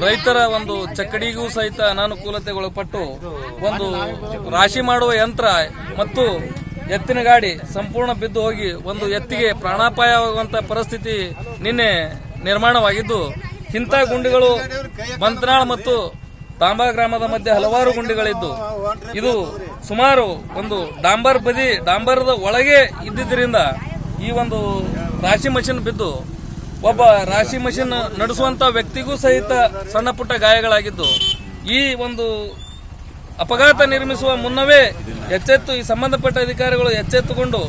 ರೈತರ ಒಂದು ಚಕ್ಕಡಿಗೂ ಸಹಿತ ಅನಾನುಕೂಲತೆಗೊಳಪಟ್ಟು ಒಂದು ರಾಶಿ ಮಾಡುವ ಯಂತ್ರ ಮತ್ತು ಎತ್ತಿನ ಗಾಡಿ ಸಂಪೂರ್ಣ ಬಿದ್ದು ಹೋಗಿ ಒಂದು ಎತ್ತಿಗೆ ಪ್ರಾಣಾಪಾಯವಾಗುವಂತ ಪರಿಸ್ಥಿತಿ ನಿನ್ನೆ ನಿರ್ಮಾಣವಾಗಿದ್ದು ಇಂಥ ಗುಂಡಿಗಳು ಬಂತನಾಳ್ ಮತ್ತು ತಾಂಬಾ ಗ್ರಾಮದ ಮಧ್ಯೆ ಹಲವಾರು ಗುಂಡಿಗಳಿದ್ದು. ಇದು ಸುಮಾರು ಒಂದು ಡಾಂಬರ್ ಬದಿ, ಡಾಂಬರ್ದ ಒಳಗೆ ಇದ್ದಿದ್ದರಿಂದ ಈ ಒಂದು ರಾಶಿ ಮಷಿನ್ ಬಿದ್ದು, ಒಬ್ಬ ರಾಶಿ ಮಷಿನ್ ನಡೆಸುವಂತ ವ್ಯಕ್ತಿಗೂ ಸಹಿತ ಸಣ್ಣ ಪುಟ್ಟ ಗಾಯಗಳಾಗಿದ್ದು, ಈ ಒಂದು ಅಪಘಾತ ನಿರ್ಮಿಸುವ ಮುನ್ನವೇ ಎಚ್ಚೆತ್ತು ಈ ಸಂಬಂಧಪಟ್ಟ ಅಧಿಕಾರಿಗಳು ಎಚ್ಚೆತ್ತುಕೊಂಡು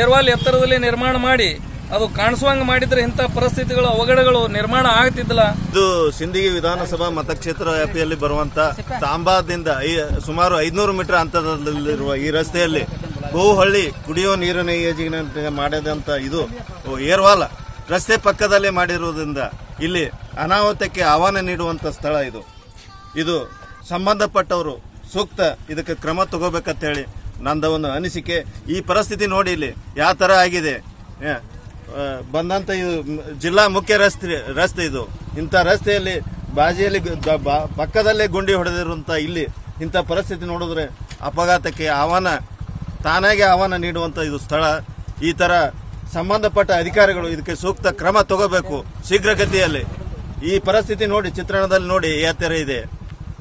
ಏರ್ವಾಲ್ ಎತ್ತರದಲ್ಲಿ ನಿರ್ಮಾಣ ಮಾಡಿ ಅದು ಕಾಣಿಸುವಂಗೆ ಮಾಡಿದ್ರೆ ಇಂಥ ಪರಿಸ್ಥಿತಿಗಳು, ಅವಘಡಗಳು ನಿರ್ಮಾಣ ಆಗ್ತಿದ್ದಿಲ್ಲ. ಇದು ಸಿಂದಗಿ ವಿಧಾನಸಭಾ ಮತಕ್ಷೇತ್ರ ವ್ಯಾಪ್ತಿಯಲ್ಲಿ ಬರುವಂತ ತಾಂಬಾದಿಂದ ಸುಮಾರು ಐದ್ನೂರು ಮೀಟರ್ ಅಂತರದಲ್ಲಿರುವ ಈ ರಸ್ತೆಯಲ್ಲಿ ಗೋಹಳ್ಳಿ ಕುಡಿಯೋ ನೀರಿನ ಯೋಜನೆ ಮಾಡಿದಂತ ಇದು ಏರ್ವಾಲ ರಸ್ತೆ ಪಕ್ಕದಲ್ಲೇ ಮಾಡಿರುವುದರಿಂದ ಇಲ್ಲಿ ಅನಾಹುತಕ್ಕೆ ಆಹ್ವಾನ ನೀಡುವಂತ ಸ್ಥಳ ಇದು. ಇದು ಸಂಬಂಧಪಟ್ಟವರು ಸೂಕ್ತ ಇದಕ್ಕೆ ಕ್ರಮ ತಗೋಬೇಕಂತ ಹೇಳಿ ನಂದ ಒಂದು ಅನಿಸಿಕೆ, ಈ ಪರಿಸ್ಥಿತಿ ನೋಡಿ ಇಲ್ಲಿ ಯಾವ ತರ ಆಗಿದೆ. ಬಂದಂತ ಇದು ಜಿಲ್ಲಾ ಮುಖ್ಯ ರಸ್ತೆ ರಸ್ತೆ ಇದು. ಇಂಥ ರಸ್ತೆಯಲ್ಲಿ ಬಾಜಿಯಲ್ಲಿ ಪಕ್ಕದಲ್ಲೇ ಗುಂಡಿ ಹೊಡೆದಿರುವಂತ ಇಲ್ಲಿ ಇಂಥ ಪರಿಸ್ಥಿತಿ ನೋಡಿದ್ರೆ ಅಪಘಾತಕ್ಕೆ ಆಹ್ವಾನ, ತಾನಾಗೆ ಆಹ್ವಾನ ನೀಡುವಂತ ಇದು ಸ್ಥಳ. ಈ ತರ ಸಂಬಂಧಪಟ್ಟ ಅಧಿಕಾರಿಗಳು ಇದಕ್ಕೆ ಸೂಕ್ತ ಕ್ರಮ ತಗೋಬೇಕು ಶೀಘ್ರಗತಿಯಲ್ಲಿ. ಈ ಪರಿಸ್ಥಿತಿ ನೋಡಿ, ಚಿತ್ರಣದಲ್ಲಿ ನೋಡಿ ಯಾವ ಇದೆ.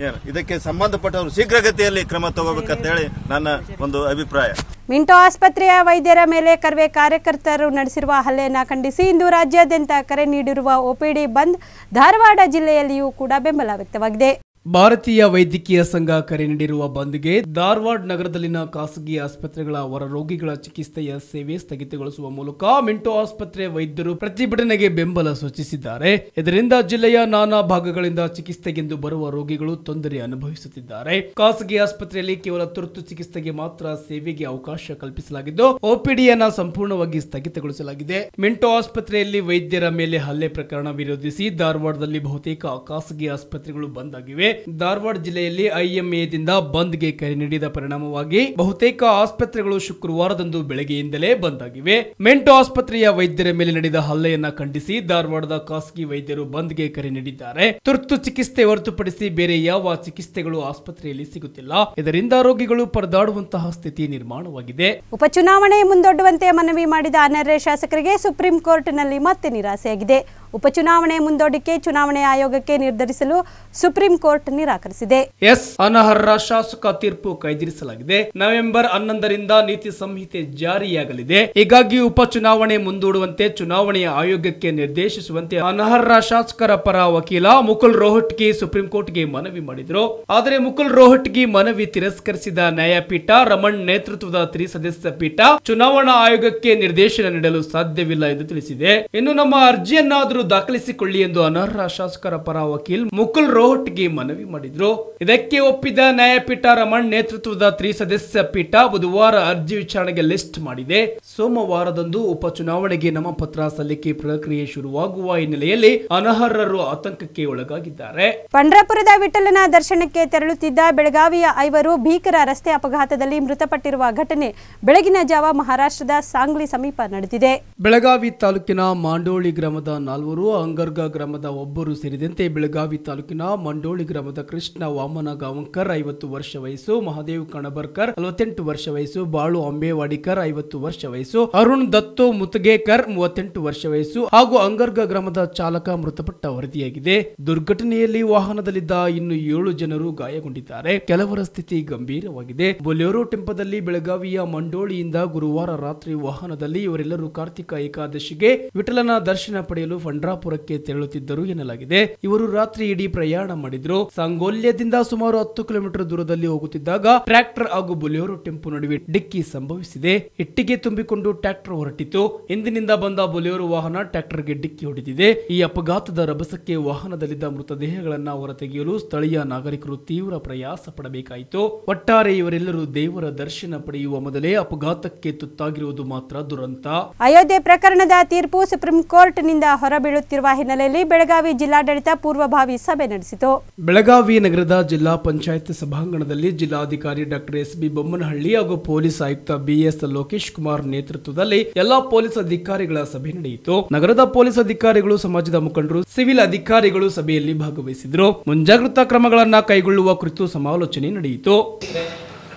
ಏನು, ಇದಕ್ಕೆ ಸಂಬಂಧಪಟ್ಟವರು ಶೀಘ್ರಗತಿಯಲ್ಲಿ ಕ್ರಮ ತಗೋಬೇಕಂತ ಹೇಳಿ ನನ್ನ ಒಂದು ಅಭಿಪ್ರಾಯ. ಮಿಂಟೋ ಆಸ್ಪತ್ರೆಯ ವೈದ್ಯರ ಮೇಲೆ ಕರ್ವೆ ಕಾರ್ಯಕರ್ತರು ನಡೆಸಿರುವ ಹಲ್ಲೆಯನ್ನು ಖಂಡಿಸಿ ಇಂದು ರಾಜ್ಯಾದ್ಯಂತ ಕರೆ ನೀಡಿರುವ ಒಪಿಡಿ ಬಂದ್ ಧಾರವಾಡ ಜಿಲ್ಲೆಯಲ್ಲಿಯೂ ಕೂಡ ಬೆಂಬಲ ವ್ಯಕ್ತವಾಗಿದೆ. ಭಾರತೀಯ ವೈದ್ಯಕೀಯ ಸಂಘ ಕರೆ ನೀಡಿರುವ ಬಂದ್ಗೆ ಧಾರವಾಡ ನಗರದಲ್ಲಿನ ಖಾಸಗಿ ಆಸ್ಪತ್ರೆಗಳ ಹೊರ ರೋಗಿಗಳ ಚಿಕಿತ್ಸೆಯ ಸೇವೆ ಸ್ಥಗಿತಗೊಳಿಸುವ ಮೂಲಕ ಮಿಂಟೋ ಆಸ್ಪತ್ರೆ ವೈದ್ಯರು ಪ್ರತಿಭಟನೆಗೆ ಬೆಂಬಲ ಸೂಚಿಸಿದ್ದಾರೆ. ಇದರಿಂದ ಜಿಲ್ಲೆಯ ನಾನಾ ಭಾಗಗಳಿಂದ ಚಿಕಿತ್ಸೆಗೆಂದು ಬರುವ ರೋಗಿಗಳು ತೊಂದರೆ ಅನುಭವಿಸುತ್ತಿದ್ದಾರೆ. ಖಾಸಗಿ ಆಸ್ಪತ್ರೆಯಲ್ಲಿ ಕೇವಲ ತುರ್ತು ಚಿಕಿತ್ಸೆಗೆ ಮಾತ್ರ ಸೇವೆಗೆ ಅವಕಾಶ ಕಲ್ಪಿಸಲಾಗಿದ್ದು ಒಪಿಡಿಯನ್ನ ಸಂಪೂರ್ಣವಾಗಿ ಸ್ಥಗಿತಗೊಳಿಸಲಾಗಿದೆ. ಮಿಂಟೋ ಆಸ್ಪತ್ರೆಯಲ್ಲಿ ವೈದ್ಯರ ಮೇಲೆ ಹಲ್ಲೆ ಪ್ರಕರಣ ವಿರೋಧಿಸಿ ಧಾರವಾಡದಲ್ಲಿ ಬಹುತೇಕ ಖಾಸಗಿ ಆಸ್ಪತ್ರೆಗಳು ಬಂದ್ ಆಗಿವೆ. ಧಾರವಾಡ ಜಿಲ್ಲೆಯಲ್ಲಿ ಐಎಂಎದಿಂದ ಬಂದ್ಗೆ ಕರೆ ನೀಡಿದ ಪರಿಣಾಮವಾಗಿ ಬಹುತೇಕ ಆಸ್ಪತ್ರೆಗಳು ಶುಕ್ರವಾರದಂದು ಬೆಳಗ್ಗೆಯಿಂದಲೇ ಬಂದ್ ಆಗಿವೆ ಮೆಂಟೋ ಆಸ್ಪತ್ರೆಯ ವೈದ್ಯರ ಮೇಲೆ ನಡೆದ ಹಲ್ಲೆಯನ್ನ ಖಂಡಿಸಿ ಧಾರವಾಡದ ಖಾಸಗಿ ವೈದ್ಯರು ಬಂದ್ಗೆ ಕರೆ ನೀಡಿದ್ದಾರೆ. ತುರ್ತು ಚಿಕಿತ್ಸೆ ಹೊರತುಪಡಿಸಿ ಬೇರೆ ಯಾವ ಚಿಕಿತ್ಸೆಗಳು ಆಸ್ಪತ್ರೆಯಲ್ಲಿ ಸಿಗುತ್ತಿಲ್ಲ. ಇದರಿಂದ ರೋಗಿಗಳು ಪರದಾಡುವಂತಹ ಸ್ಥಿತಿ ನಿರ್ಮಾಣವಾಗಿದೆ. ಉಪಚುನಾವಣೆ ಮುಂದೊಡ್ಡುವಂತೆ ಮನವಿ ಮಾಡಿದ ಅನರ್ಹ ಶಾಸಕರಿಗೆ ಸುಪ್ರೀಂ ಕೋರ್ಟ್ನಲ್ಲಿ ಮತ್ತೆ ನಿರಾಸೆಯಾಗಿದೆ. ಉಪಚುನಾವಣೆ ಮುಂದೂಡಿಕೆ ಚುನಾವಣೆ ಆಯೋಗಕ್ಕೆ ನಿರ್ಧರಿಸಲು ಸುಪ್ರೀಂ ಕೋರ್ಟ್ ನಿರಾಕರಿಸಿದೆ. ಎಸ್. ಅನರ್ಹ ಶಾಸಕ ತೀರ್ಪು ಕೈದಿರಿಸಲಾಗಿದೆ. ನವೆಂಬರ್ ಹನ್ನೊಂದರಿಂದ ನೀತಿ ಸಂಹಿತೆ ಜಾರಿಯಾಗಲಿದೆ. ಹೀಗಾಗಿ ಉಪಚುನಾವಣೆ ಮುಂದೂಡುವಂತೆ ಚುನಾವಣೆಯ ಆಯೋಗಕ್ಕೆ ನಿರ್ದೇಶಿಸುವಂತೆ ಅನರ್ಹ ಶಾಸಕರ ಪರ ವಕೀಲ ಮುಕುಲ್ ರೋಹಟ್ಗಿ ಸುಪ್ರೀಂ ಕೋರ್ಟ್ಗೆ ಮನವಿ ಮಾಡಿದರು. ಆದರೆ ಮುಕುಲ್ ರೋಹಟ್ಗಿ ಮನವಿ ತಿರಸ್ಕರಿಸಿದ ನ್ಯಾಯಪೀಠ, ರಮಣ್ ನೇತೃತ್ವದ ತ್ರಿಸದಸ್ಯ ಪೀಠ ಚುನಾವಣಾ ಆಯೋಗಕ್ಕೆ ನಿರ್ದೇಶನ ನೀಡಲು ಸಾಧ್ಯವಿಲ್ಲ ಎಂದು ತಿಳಿಸಿದೆ. ಇನ್ನು ನಮ್ಮ ಅರ್ಜಿಯನ್ನಾದರೂ ದಾಖಲಿಸಿಕೊಳ್ಳಿ ಎಂದು ಅನರ್ಹ ಶಾಸಕರ ಪರ ವಕೀಲ್ ಮುಕುಲ್ ರೋಹಟ್ಗೆ ಮನವಿ ಮಾಡಿದ್ರು. ಇದಕ್ಕೆ ಒಪ್ಪಿದ ನ್ಯಾಯಪೀಠ ರಮಣ್ ನೇತೃತ್ವದ ತ್ರಿಸದಸ್ಯ ಪೀಠ ಬುಧವಾರ ಅರ್ಜಿ ವಿಚಾರಣೆಗೆ ಲಿಸ್ಟ್ ಮಾಡಿದೆ. ಸೋಮವಾರದಂದು ಉಪಚುನಾವಣೆಗೆ ನಾಮಪತ್ರ ಸಲ್ಲಿಕೆ ಪ್ರಕ್ರಿಯೆ ಶುರುವಾಗುವ ಹಿನ್ನೆಲೆಯಲ್ಲಿ ಅನರ್ಹರು ಆತಂಕಕ್ಕೆ ಒಳಗಾಗಿದ್ದಾರೆ. ಪಂಡ್ರಾಪುರದ ವಿಠಲನ ದರ್ಶನಕ್ಕೆ ತೆರಳುತ್ತಿದ್ದ ಬೆಳಗಾವಿಯ ಐವರು ಭೀಕರ ರಸ್ತೆ ಅಪಘಾತದಲ್ಲಿ ಮೃತಪಟ್ಟಿರುವ ಘಟನೆ ಬೆಳಗಿನ ಜಾವ ಮಹಾರಾಷ್ಟ್ರದ ಸಾಂಗ್ಲಿ ಸಮೀಪ ನಡೆದಿದೆ. ಬೆಳಗಾವಿ ತಾಲೂಕಿನ ಮಾಂಡೋಳಿ ಗ್ರಾಮದ ನಾಲ್ವರು ಅಂಗರ್ಗ ಗ್ರಾಮದ ಒಬ್ಬರು ಸೇರಿದಂತೆ ಬೆಳಗಾವಿ ತಾಲೂಕಿನ ಮಂಡೋಳಿ ಗ್ರಾಮದ ಕೃಷ್ಣ ವಾಮನ ಗಾವಂಕರ್ ಐವತ್ತು ವರ್ಷ ವಯಸ್ಸು, ಮಹಾದೇವ್ ಕಣಬರ್ಕರ್ ನಲವತ್ತೆಂಟು ವರ್ಷ ವಯಸ್ಸು, ಬಾಳು ಅಂಬೇವಾಡಿಕರ್ ಐವತ್ತು ವರ್ಷ ವಯಸ್ಸು, ಅರುಣ್ ದತ್ತು ಮುತಗೇಕರ್ ಮೂವತ್ತೆಂಟು ವರ್ಷ ವಯಸ್ಸು ಹಾಗೂ ಅಂಗರ್ಗ ಗ್ರಾಮದ ಚಾಲಕ ಮೃತಪಟ್ಟ ವರದಿಯಾಗಿದೆ. ದುರ್ಘಟನೆಯಲ್ಲಿ ವಾಹನದಲ್ಲಿದ್ದ ಇನ್ನು ಏಳು ಜನರು ಗಾಯಗೊಂಡಿದ್ದಾರೆ. ಕೆಲವರ ಸ್ಥಿತಿ ಗಂಭೀರವಾಗಿದೆ. ಬೊಲೆರೋ ಟೆಂಪದಲ್ಲಿ ಬೆಳಗಾವಿಯ ಮಂಡೋಳಿಯಿಂದ ಗುರುವಾರ ರಾತ್ರಿ ವಾಹನದಲ್ಲಿ ಇವರೆಲ್ಲರೂ ಕಾರ್ತಿಕ ಏಕಾದಶಿಗೆ ವಿಠಲನ ದರ್ಶನ ಪಡೆಯಲು ಫಂಡ್ರಾಪುರಕ್ಕೆ ತೆರಳುತ್ತಿದ್ದರು ಎನ್ನಲಾಗಿದೆ. ಇವರು ರಾತ್ರಿ ಇಡೀ ಪ್ರಯಾಣ ಮಾಡಿದ್ರು. ಸಾಂಗೋಲ್ಯದಿಂದ ಸುಮಾರು ಹತ್ತು ಕಿಲೋಮೀಟರ್ ದೂರದಲ್ಲಿ ಹೋಗುತ್ತಿದ್ದಾಗ ಟ್ರ್ಯಾಕ್ಟರ್ ಹಾಗೂ ಬೊಲೆರೋ ಟೆಂಪು ನಡುವೆ ಡಿಕ್ಕಿ ಸಂಭವಿಸಿದೆ. ಇಟ್ಟಿಗೆ ತುಂಬಿಕೊಂಡು ಟ್ರ್ಯಾಕ್ಟರ್ ಹೊರಟಿತು ಹಿಂದಿನಿಂದ ಬಂದ ಬೊಲೆರೋ ವಾಹನ ಟ್ರ್ಯಾಕ್ಟರ್ಗೆ ಡಿಕ್ಕಿ ಹೊಡೆದಿದೆ. ಈ ಅಪಘಾತದ ರಭಸಕ್ಕೆ ವಾಹನದಲ್ಲಿದ್ದ ಮೃತದೇಹಗಳನ್ನ ಹೊರತೆಗೆಯಲು ಸ್ಥಳೀಯ ನಾಗರಿಕರು ತೀವ್ರ ಪ್ರಯಾಸ ಪಡಬೇಕಾಯಿತು. ಒಟ್ಟಾರೆ ಇವರೆಲ್ಲರೂ ದೇವರ ದರ್ಶನ ಪಡೆಯುವ ಮೊದಲೇ ಅಪಘಾತಕ್ಕೆ ತುತ್ತಾಗಿರುವುದು ಮಾತ್ರ ದುರಂತ. ಅಯೋಧ್ಯೆ ಪ್ರಕರಣದ ತೀರ್ಪು ಸುಪ್ರೀಂ ಕೋರ್ಟ್ನಿಂದ ಹೊರಬೀಳುತ್ತಿರುವ ಹಿನ್ನೆಲೆಯಲ್ಲಿ ಬೆಳಗಾವಿ ಜಿಲ್ಲಾಡಳಿತ ಪೂರ್ವಭಾವಿ ಸಭೆ ನಡೆಸಿತು. ಬೆಳಗಾವಿ ನಗರದ ಜಿಲ್ಲಾ ಪಂಚಾಯತ್ ಸಭಾಂಗಣದಲ್ಲಿ ಜಿಲ್ಲಾಧಿಕಾರಿ ಡಾಕ್ಟರ್ ಎಸ್ ಬಿ ಬೊಮ್ಮನಹಳ್ಳಿ ಹಾಗೂ ಪೊಲೀಸ್ ಆಯುಕ್ತ ಬಿಎಸ್ ಲೋಕೇಶ್ ಕುಮಾರ್ ನೇತೃತ್ವದಲ್ಲಿ ಎಲ್ಲಾ ಪೊಲೀಸ್ ಅಧಿಕಾರಿಗಳ ಸಭೆ ನಡೆಯಿತು. ನಗರದ ಪೊಲೀಸ್ ಅಧಿಕಾರಿಗಳು ಸಮಾಜದ ಮುಖಂಡರು ಸಿವಿಲ್ ಅಧಿಕಾರಿಗಳು ಸಭೆಯಲ್ಲಿ ಭಾಗವಹಿಸಿದ್ರು. ಮುಂಜಾಗ್ರತಾ ಕ್ರಮಗಳನ್ನು ಕೈಗೊಳ್ಳುವ ಕುರಿತು ಸಮಾಲೋಚನೆ ನಡೆಯಿತು.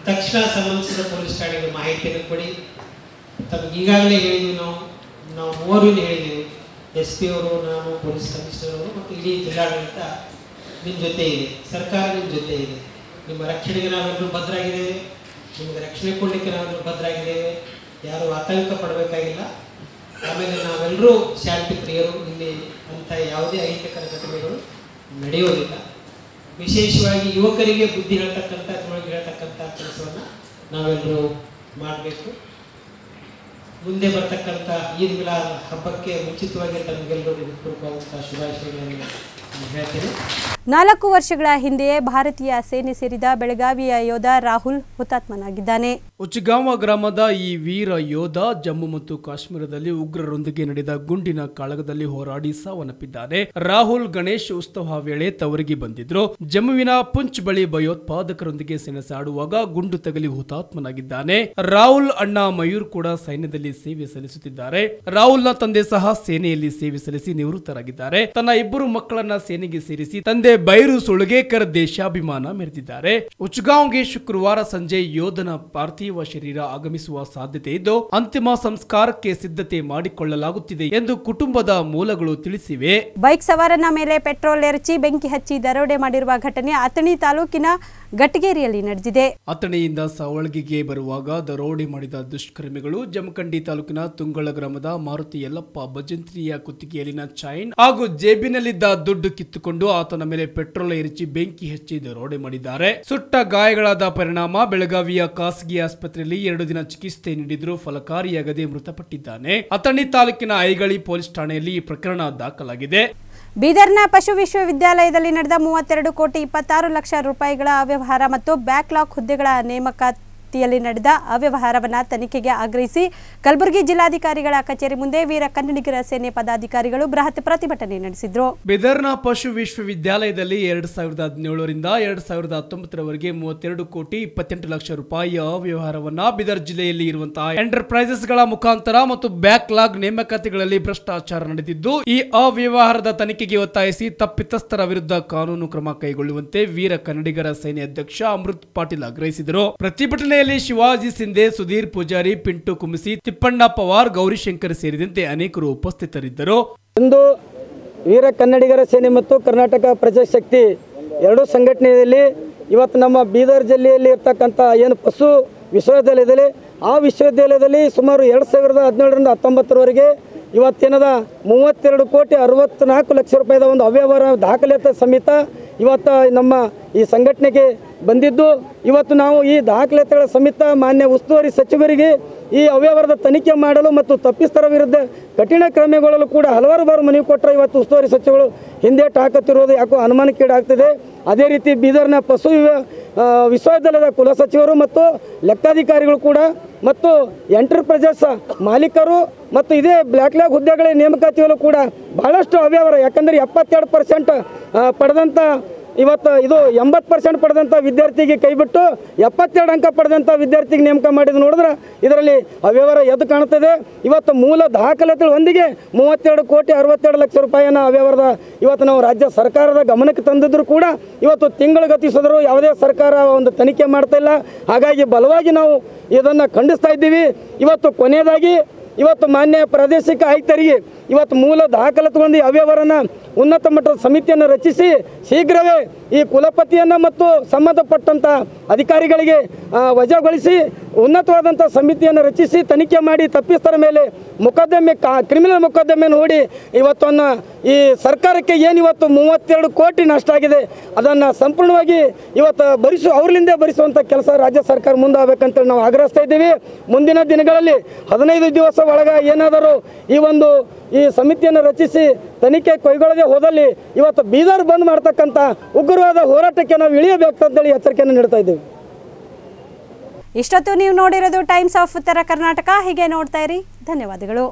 ತಕ್ಷಣ ಸಂಬಂಧಿಸಿದ ಪೊಲೀಸ್ ಠಾಣೆಗೆ ಮಾಹಿತಿಯನ್ನು ಕೊಡಿ. ತಮಗೆ ಈಗಾಗಲೇ ಹೇಳಿದ್ವಿ ನಾವು. ನಾವು ಮೂವರು ಹೇಳಿದೆವು ಎಸ್ ಪಿ ಅವರು, ನಾನು, ಪೊಲೀಸ್ ಕಮಿಷನರ್ ಅವರು ಮತ್ತು ಇಡೀ ಜಿಲ್ಲಾಡಳಿತ ನಿಮ್ಮ ಜೊತೆ ಇದೆ. ಸರ್ಕಾರ ನಿಮ್ಮ ಜೊತೆ ಇದೆ. ನಿಮ್ಮ ರಕ್ಷಣೆಗೆ ನಾವೆಲ್ಲರೂ ಭದ್ರಾಗಿದ್ದೇವೆ. ನಿಮಗೆ ರಕ್ಷಣೆ ಕೊಡಲಿಕ್ಕೆ ನಾವೆಲ್ಲರೂ ಭದ್ರಾಗಿದ್ದೇವೆ. ಯಾರು ಆತಂಕ ಪಡಬೇಕಾಗಿಲ್ಲ. ಆಮೇಲೆ ನಾವೆಲ್ಲರೂ ಶಾಂತಿ ಪ್ರಿಯರು. ಇಲ್ಲಿ ಅಂಥ ಯಾವುದೇ ಅಹಿತಕರ ಘಟನೆಗಳು ನಡೆಯೋದಿಲ್ಲ. ವಿಶೇಷವಾಗಿ ಯುವಕರಿಗೆ ಬುದ್ಧಿ ಹೇಳ್ತಕ್ಕಂಥ, ತಿಳುವಳಿಕೆ ಹೇಳ್ತಕ್ಕಂಥ ಕೆಲಸವನ್ನು ನಾವೆಲ್ಲರೂ ಮಾಡಬೇಕು. ಮುಂದೆ ಬರ್ತಕ್ಕಂಥ ಈದ್ ಮಿಲಾದ್ ಹಬ್ಬಕ್ಕೆ ಮುಂಚಿತವಾಗಿ ತಮಗೆಲ್ಲರೂ ಹೃತ್ಪೂರ್ವಕವಾದಂಥ ಶುಭಾಶಯಗಳನ್ನು. ನಾನು ನಾಲ್ಕು ವರ್ಷಗಳ ಹಿಂದೆಯೇ ಭಾರತೀಯ ಸೇನೆ ಸೇರಿದ ಬೆಳಗಾವಿಯ ಯೋಧ ರಾಹುಲ್ ಹುತಾತ್ಮನಾಗಿದ್ದಾನೆ. ಉಚ್ಚಗಾಂವ ಗ್ರಾಮದ ಈ ವೀರ ಯೋಧ ಜಮ್ಮು ಮತ್ತು ಕಾಶ್ಮೀರದಲ್ಲಿ ಉಗ್ರರೊಂದಿಗೆ ನಡೆದ ಗುಂಡಿನ ಕಾಳಗದಲ್ಲಿ ಹೋರಾಡಿ ಸಾವನ್ನಪ್ಪಿದ್ದಾನೆ. ರಾಹುಲ್ ಗಣೇಶ್ ಉತ್ಸವ ವೇಳೆ ತವರಿಗೆ ಬಂದಿದ್ರು. ಜಮ್ಮುವಿನ ಪುಂಚ್ ಬಳಿ ಭಯೋತ್ಪಾದಕರೊಂದಿಗೆ ಸೆಣಸಾಡುವಾಗ ಗುಂಡು ತಗಲಿ ಹುತಾತ್ಮನಾಗಿದ್ದಾನೆ. ರಾಹುಲ್ ಅಣ್ಣ ಮಯೂರ್ ಕೂಡ ಸೈನ್ಯದಲ್ಲಿ ಸೇವೆ ಸಲ್ಲಿಸುತ್ತಿದ್ದಾರೆ. ರಾಹುಲ್ನ ತಂದೆ ಸಹ ಸೇನೆಯಲ್ಲಿ ಸೇವೆ ಸಲ್ಲಿಸಿ ನಿವೃತ್ತರಾಗಿದ್ದಾರೆ. ತನ್ನ ಇಬ್ಬರು ಮಕ್ಕಳನ್ನ ಸೇನೆಗೆ ಸೇರಿಸಿ ತಂದೆ ಬೈರು ಸುಳ್ಗೇಕರ್ ದೇಶಾಭಿಮಾನ ಮೆರೆದಿದ್ದಾರೆ. ಉಚ್ಗಾಂವ್ಗೆ ಶುಕ್ರವಾರ ಸಂಜೆ ಯೋಧನ ಪಾರ್ಥಿವ ಶರೀರ ಆಗಮಿಸುವ ಸಾಧ್ಯತೆ ಇದ್ದು ಅಂತಿಮ ಸಂಸ್ಕಾರಕ್ಕೆ ಸಿದ್ಧತೆ ಮಾಡಿಕೊಳ್ಳಲಾಗುತ್ತಿದೆ ಎಂದು ಕುಟುಂಬದ ಮೂಲಗಳು ತಿಳಿಸಿವೆ. ಬೈಕ್ ಸವಾರನ ಮೇಲೆ ಪೆಟ್ರೋಲ್ ಎರಚಿ ಬೆಂಕಿ ಹಚ್ಚಿ ದರೋಡೆ ಮಾಡಿರುವ ಘಟನೆ ಅಥಣಿ ತಾಲೂಕಿನ ಘಟಗೇರಿಯಲ್ಲಿ ನಡೆದಿದೆ. ಅಥಣಿಯಿಂದ ಸವಳಗಿಗೆ ಬರುವಾಗ ದರೋಡೆ ಮಾಡಿದ ದುಷ್ಕರ್ಮಿಗಳು ಜಮಖಂಡಿ ತಾಲೂಕಿನ ತುಂಗಳ ಗ್ರಾಮದ ಮಾರುತಿ ಯಲ್ಲಪ್ಪ ಭಜಂತ್ರಿಯ ಕುತ್ತಿಗೆಯಲ್ಲಿನ ಚೈನ್ ಹಾಗೂ ಜೇಬಿನಲ್ಲಿದ್ದ ದುಡ್ಡು ಕಿತ್ತುಕೊಂಡು ಆತನ ಮೇಲೆ ಪೆಟ್ರೋಲ್ ಎರಚಿ ಬೆಂಕಿ ಹಚ್ಚಿ ದರೋಡೆ ಮಾಡಿದ್ದಾರೆ. ಸುಟ್ಟ ಗಾಯಗಳಾದ ಪರಿಣಾಮ ಬೆಳಗಾವಿಯ ಖಾಸಗಿ ಆಸ್ಪತ್ರೆಯಲ್ಲಿ ಎರಡು ದಿನ ಚಿಕಿತ್ಸೆ ನೀಡಿದ್ರು ಫಲಕಾರಿಯಾಗದೆ ಮೃತಪಟ್ಟಿದ್ದಾನೆ. ಅಥಣಿ ತಾಲೂಕಿನ ಐಗಳಿ ಪೊಲೀಸ್ ಠಾಣೆಯಲ್ಲಿ ಈ ಪ್ರಕರಣ ದಾಖಲಾಗಿದೆ. ಬೀದರ್ನ ಪಶು ವಿಶ್ವವಿದ್ಯಾಲಯದಲ್ಲಿ ನಡೆದ ಮೂವತ್ತೆರಡು ಕೋಟಿ ಇಪ್ಪತ್ತಾರು ಲಕ್ಷ ರೂಪಾಯಿಗಳ ಅವ್ಯವಹಾರ ಮತ್ತು ಬ್ಯಾಕ್ಲಾಗ್ ಹುದ್ದೆಗಳ ನೇಮಕಾತಿಯಲ್ಲಿ ನಡೆದ ಅವ್ಯವಹಾರವನ್ನು ತನಿಖೆಗೆ ಆಗ್ರಹಿಸಿ ಕಲಬುರಗಿ ಜಿಲ್ಲಾಧಿಕಾರಿಗಳ ಕಚೇರಿ ಮುಂದೆ ವೀರ ಕನ್ನಡಿಗರ ಸೇನೆ ಪದಾಧಿಕಾರಿಗಳು ಬೃಹತ್ ಪ್ರತಿಭಟನೆ ನಡೆಸಿದ್ರು. ಬಿದರ್ನ ಪಶು ವಿಶ್ವವಿದ್ಯಾಲಯದಲ್ಲಿ ಎರಡ್ ಸಾವಿರದ ಹದಿನೇಳರಿಂದ ಎರಡ್ ಸಾವಿರದ ಹತ್ತೊಂಬತ್ತರವರೆಗೆ ಮೂವತ್ತೆರಡು ಕೋಟಿ ಇಪ್ಪತ್ತೆಂಟು ಲಕ್ಷ ರೂಪಾಯಿ ಅವ್ಯವಹಾರವನ್ನ ಬಿದರ್ ಜಿಲ್ಲೆಯಲ್ಲಿ ಇರುವಂತಹ ಎಂಟರ್ಪ್ರೈಸಸ್ಗಳ ಮುಖಾಂತರ ಮತ್ತು ಬ್ಯಾಕ್ಲಾಗ್ ನೇಮಕಾತಿಗಳಲ್ಲಿ ಭ್ರಷ್ಟಾಚಾರ ನಡೆದಿದ್ದು, ಈ ಅವ್ಯವಹಾರದ ತನಿಖೆಗೆ ಒತ್ತಾಯಿಸಿ ತಪ್ಪಿತಸ್ಥರ ವಿರುದ್ಧ ಕಾನೂನು ಕ್ರಮ ಕೈಗೊಳ್ಳುವಂತೆ ವೀರ ಕನ್ನಡಿಗರ ಸೇನೆ ಅಧ್ಯಕ್ಷ ಅಮೃತ್ ಪಾಟೀಲ್ ಆಗ್ರಹಿಸಿದರು. ಪ್ರತಿಭಟನೆಯಲ್ಲಿ ಶಿವಾಜಿ ಸಿಂಧೆ, ಸುಧೀರ್ ಪೂಜಾರಿ, ಪಿಂಟು ಕುಮಿಸಿ ತಿಪ್ಪಣ್ಣ ಪವಾರ್ ಗೌರಿಶಂಕರ್ ಸೇರಿದಂತೆ ಅನೇಕರು ಉಪಸ್ಥಿತರಿದ್ದರು. ಇಂದು ವೀರ ಕನ್ನಡಿಗರ ಸೇನೆ ಮತ್ತು ಕರ್ನಾಟಕ ಪ್ರಜಾಶಕ್ತಿ ಎರಡೂ ಸಂಘಟನೆಯಲ್ಲಿ ಇವತ್ತು ನಮ್ಮ ಬೀದರ್ ಜಿಲ್ಲೆಯಲ್ಲಿ ಇರ್ತಕ್ಕಂಥ ಏನು ಪಶು ವಿಶ್ವವಿದ್ಯಾಲಯದಲ್ಲಿ, ಆ ವಿಶ್ವವಿದ್ಯಾಲಯದಲ್ಲಿ ಸುಮಾರು ಎರಡು ಸಾವಿರದ ಹದಿನೇಳರಿಂದ ಹತ್ತೊಂಬತ್ತರವರೆಗೆ ಇವತ್ತೇನದ? ಮೂವತ್ತೆರಡು ಕೋಟಿ ಅರವತ್ತ್ನಾಲ್ಕು ಲಕ್ಷ ರೂಪಾಯಿದ ಒಂದು ಅವ್ಯವಹಾರ ದಾಖಲೆತ ಸಮೇತ ಇವತ್ತು ನಮ್ಮ ಈ ಸಂಘಟನೆಗೆ ಬಂದಿದ್ದು. ಇವತ್ತು ನಾವು ಈ ದಾಖಲಾತಿಗಳ ಸಮೇತ ಮಾನ್ಯ ಉಸ್ತುವಾರಿ ಸಚಿವರಿಗೆ ಈ ಅವ್ಯವಹಾರದ ತನಿಖೆ ಮಾಡಲು ಮತ್ತು ತಪ್ಪಿಸ್ತರ ವಿರುದ್ಧ ಕಠಿಣ ಕ್ರಮಗೊಳ್ಳಲು ಕೂಡ ಹಲವಾರು ಬಾರು ಮನವಿ ಕೊಟ್ಟರೆ ಇವತ್ತು ಉಸ್ತುವಾರಿ ಸಚಿವರು ಹಿಂದೇಟು ಹಾಕುತ್ತಿರುವುದು ಯಾಕೋ ಅನುಮಾನಕ್ಕೀಡಾಗ್ತಿದೆ. ಅದೇ ರೀತಿ ಬೀದರ್ನ ಪಶು ವಿಶ್ವವಿದ್ಯಾಲಯದ ಕುಲಸಚಿವರು ಮತ್ತು ಲೆಕ್ಕಾಧಿಕಾರಿಗಳು ಕೂಡ ಮತ್ತು ಎಂಟರ್ಪ್ರೈಸಸ್ ಮಾಲೀಕರು ಮತ್ತು ಇದೇ ಬ್ಲ್ಯಾಕ್ಲಾಗ್ ಹುದ್ದೆಗಳ ನೇಮಕಾತಿಯಲ್ಲೂ ಕೂಡ ಬಹಳಷ್ಟು ಅವ್ಯವಹಾರ. ಯಾಕಂದರೆ ಎಪ್ಪತ್ತೆರಡು ಪರ್ಸೆಂಟ್ ಪಡೆದಂಥ ಇವತ್ತು ಇದು ಎಂಬತ್ತು ಪರ್ಸೆಂಟ್ ಪಡೆದಂಥ ವಿದ್ಯಾರ್ಥಿಗೆ ಕೈಬಿಟ್ಟು ಎಪ್ಪತ್ತೆರಡು ಅಂಕ ಪಡೆದಂಥ ವಿದ್ಯಾರ್ಥಿಗೆ ನೇಮಕ ಮಾಡಿದ ನೋಡಿದ್ರೆ ಇದರಲ್ಲಿ ಅವ್ಯವಹಾರ ಎದ್ದು ಕಾಣುತ್ತದೆ. ಇವತ್ತು ಮೂಲ ದಾಖಲಾತಿಗಳು ಒಂದಿಗೆ ಮೂವತ್ತೆರಡು ಕೋಟಿ ಅರವತ್ತೆರಡು ಲಕ್ಷ ರೂಪಾಯಿಯನ್ನು ಅವ್ಯವಹಾರದ ಇವತ್ತು ನಾವು ರಾಜ್ಯ ಸರ್ಕಾರದ ಗಮನಕ್ಕೆ ತಂದಿದ್ರು ಕೂಡ ಇವತ್ತು ತಿಂಗಳು ಗತಿಸಿದ್ರು ಯಾವುದೇ ಸರ್ಕಾರ ಒಂದು ತನಿಖೆ ಮಾಡ್ತಾ ಇಲ್ಲ. ಹಾಗಾಗಿ ಬಲವಾಗಿ ನಾವು ಇದನ್ನು ಖಂಡಿಸ್ತಾ ಇದ್ದೀವಿ. ಇವತ್ತು ಕೊನೆಯದಾಗಿ ಇವತ್ತು ಮಾನ್ಯ ಪ್ರಾದೇಶಿಕ ಆಯುಕ್ತರಿಗೆ ಇವತ್ತು ಮೂಲ ದಾಖಲೆ ತಗೊಂಡು ಅವ್ಯವರನ್ನು ಉನ್ನತ ಮಟ್ಟದ ಸಮಿತಿಯನ್ನು ರಚಿಸಿ ಶೀಘ್ರವೇ ಈ ಕುಲಪತಿಯನ್ನು ಮತ್ತು ಸಂಬಂಧಪಟ್ಟಂಥ ಅಧಿಕಾರಿಗಳಿಗೆ ವಜಾಗೊಳಿಸಿ ಉನ್ನತವಾದಂಥ ಸಮಿತಿಯನ್ನು ರಚಿಸಿ ತನಿಖೆ ಮಾಡಿ ತಪ್ಪಿಸ್ತರ ಮೇಲೆ ಮೊಕದ್ದಮೆ ಕ್ರಿಮಿನಲ್ ಮೊಕದ್ದಮೆ ನೋಡಿ ಇವತ್ತನ್ನು ಈ ಸರ್ಕಾರಕ್ಕೆ ಏನು ಇವತ್ತು ಮೂವತ್ತೆರಡು ಕೋಟಿ ನಷ್ಟ ಆಗಿದೆ, ಅದನ್ನು ಸಂಪೂರ್ಣವಾಗಿ ಇವತ್ತು ಭರಿಸು ಅವರಿಂದೇ ಭರಿಸುವಂಥ ಕೆಲಸ ರಾಜ್ಯ ಸರ್ಕಾರ ಮುಂದಾಗಬೇಕಂತೇಳಿ ನಾವು ಆಗ್ರಹಿಸ್ತಾ ಇದ್ದೀವಿ. ಮುಂದಿನ ದಿನಗಳಲ್ಲಿ ಹದಿನೈದು ದಿವಸ ಒಳಗೆ ಏನಾದರೂ ಈ ಒಂದು ಈ ಸಮಿತಿಯನ್ನು ರಚಿಸಿ ತನಿಖೆ ಕೈಗೊಳ್ಳದೆ ಹೋದಲ್ಲಿ ಇವತ್ತು ಬೀದರ್ ಬಂದ್ ಮಾಡ್ತಕ್ಕಂಥ ಉಗ್ರವಾದ ಹೋರಾಟಕ್ಕೆ ನಾವು ಇಳಿಯಬೇಕು ಇಳಿಯಬೇಕಂತೇಳಿ ಎಚ್ಚರಿಕೆಯನ್ನು ನೀಡ್ತಾ ಇದ್ದೀವಿ. ಇಷ್ಟೊತ್ತು ನೀವು ನೋಡಿರೋದು ಟೈಮ್ಸ್ ಆಫ್ ಉತ್ತರ ಕರ್ನಾಟಕ ಹೀಗೆ ನೋಡ್ತಾ ಇರಿ. ಧನ್ಯವಾದಗಳು.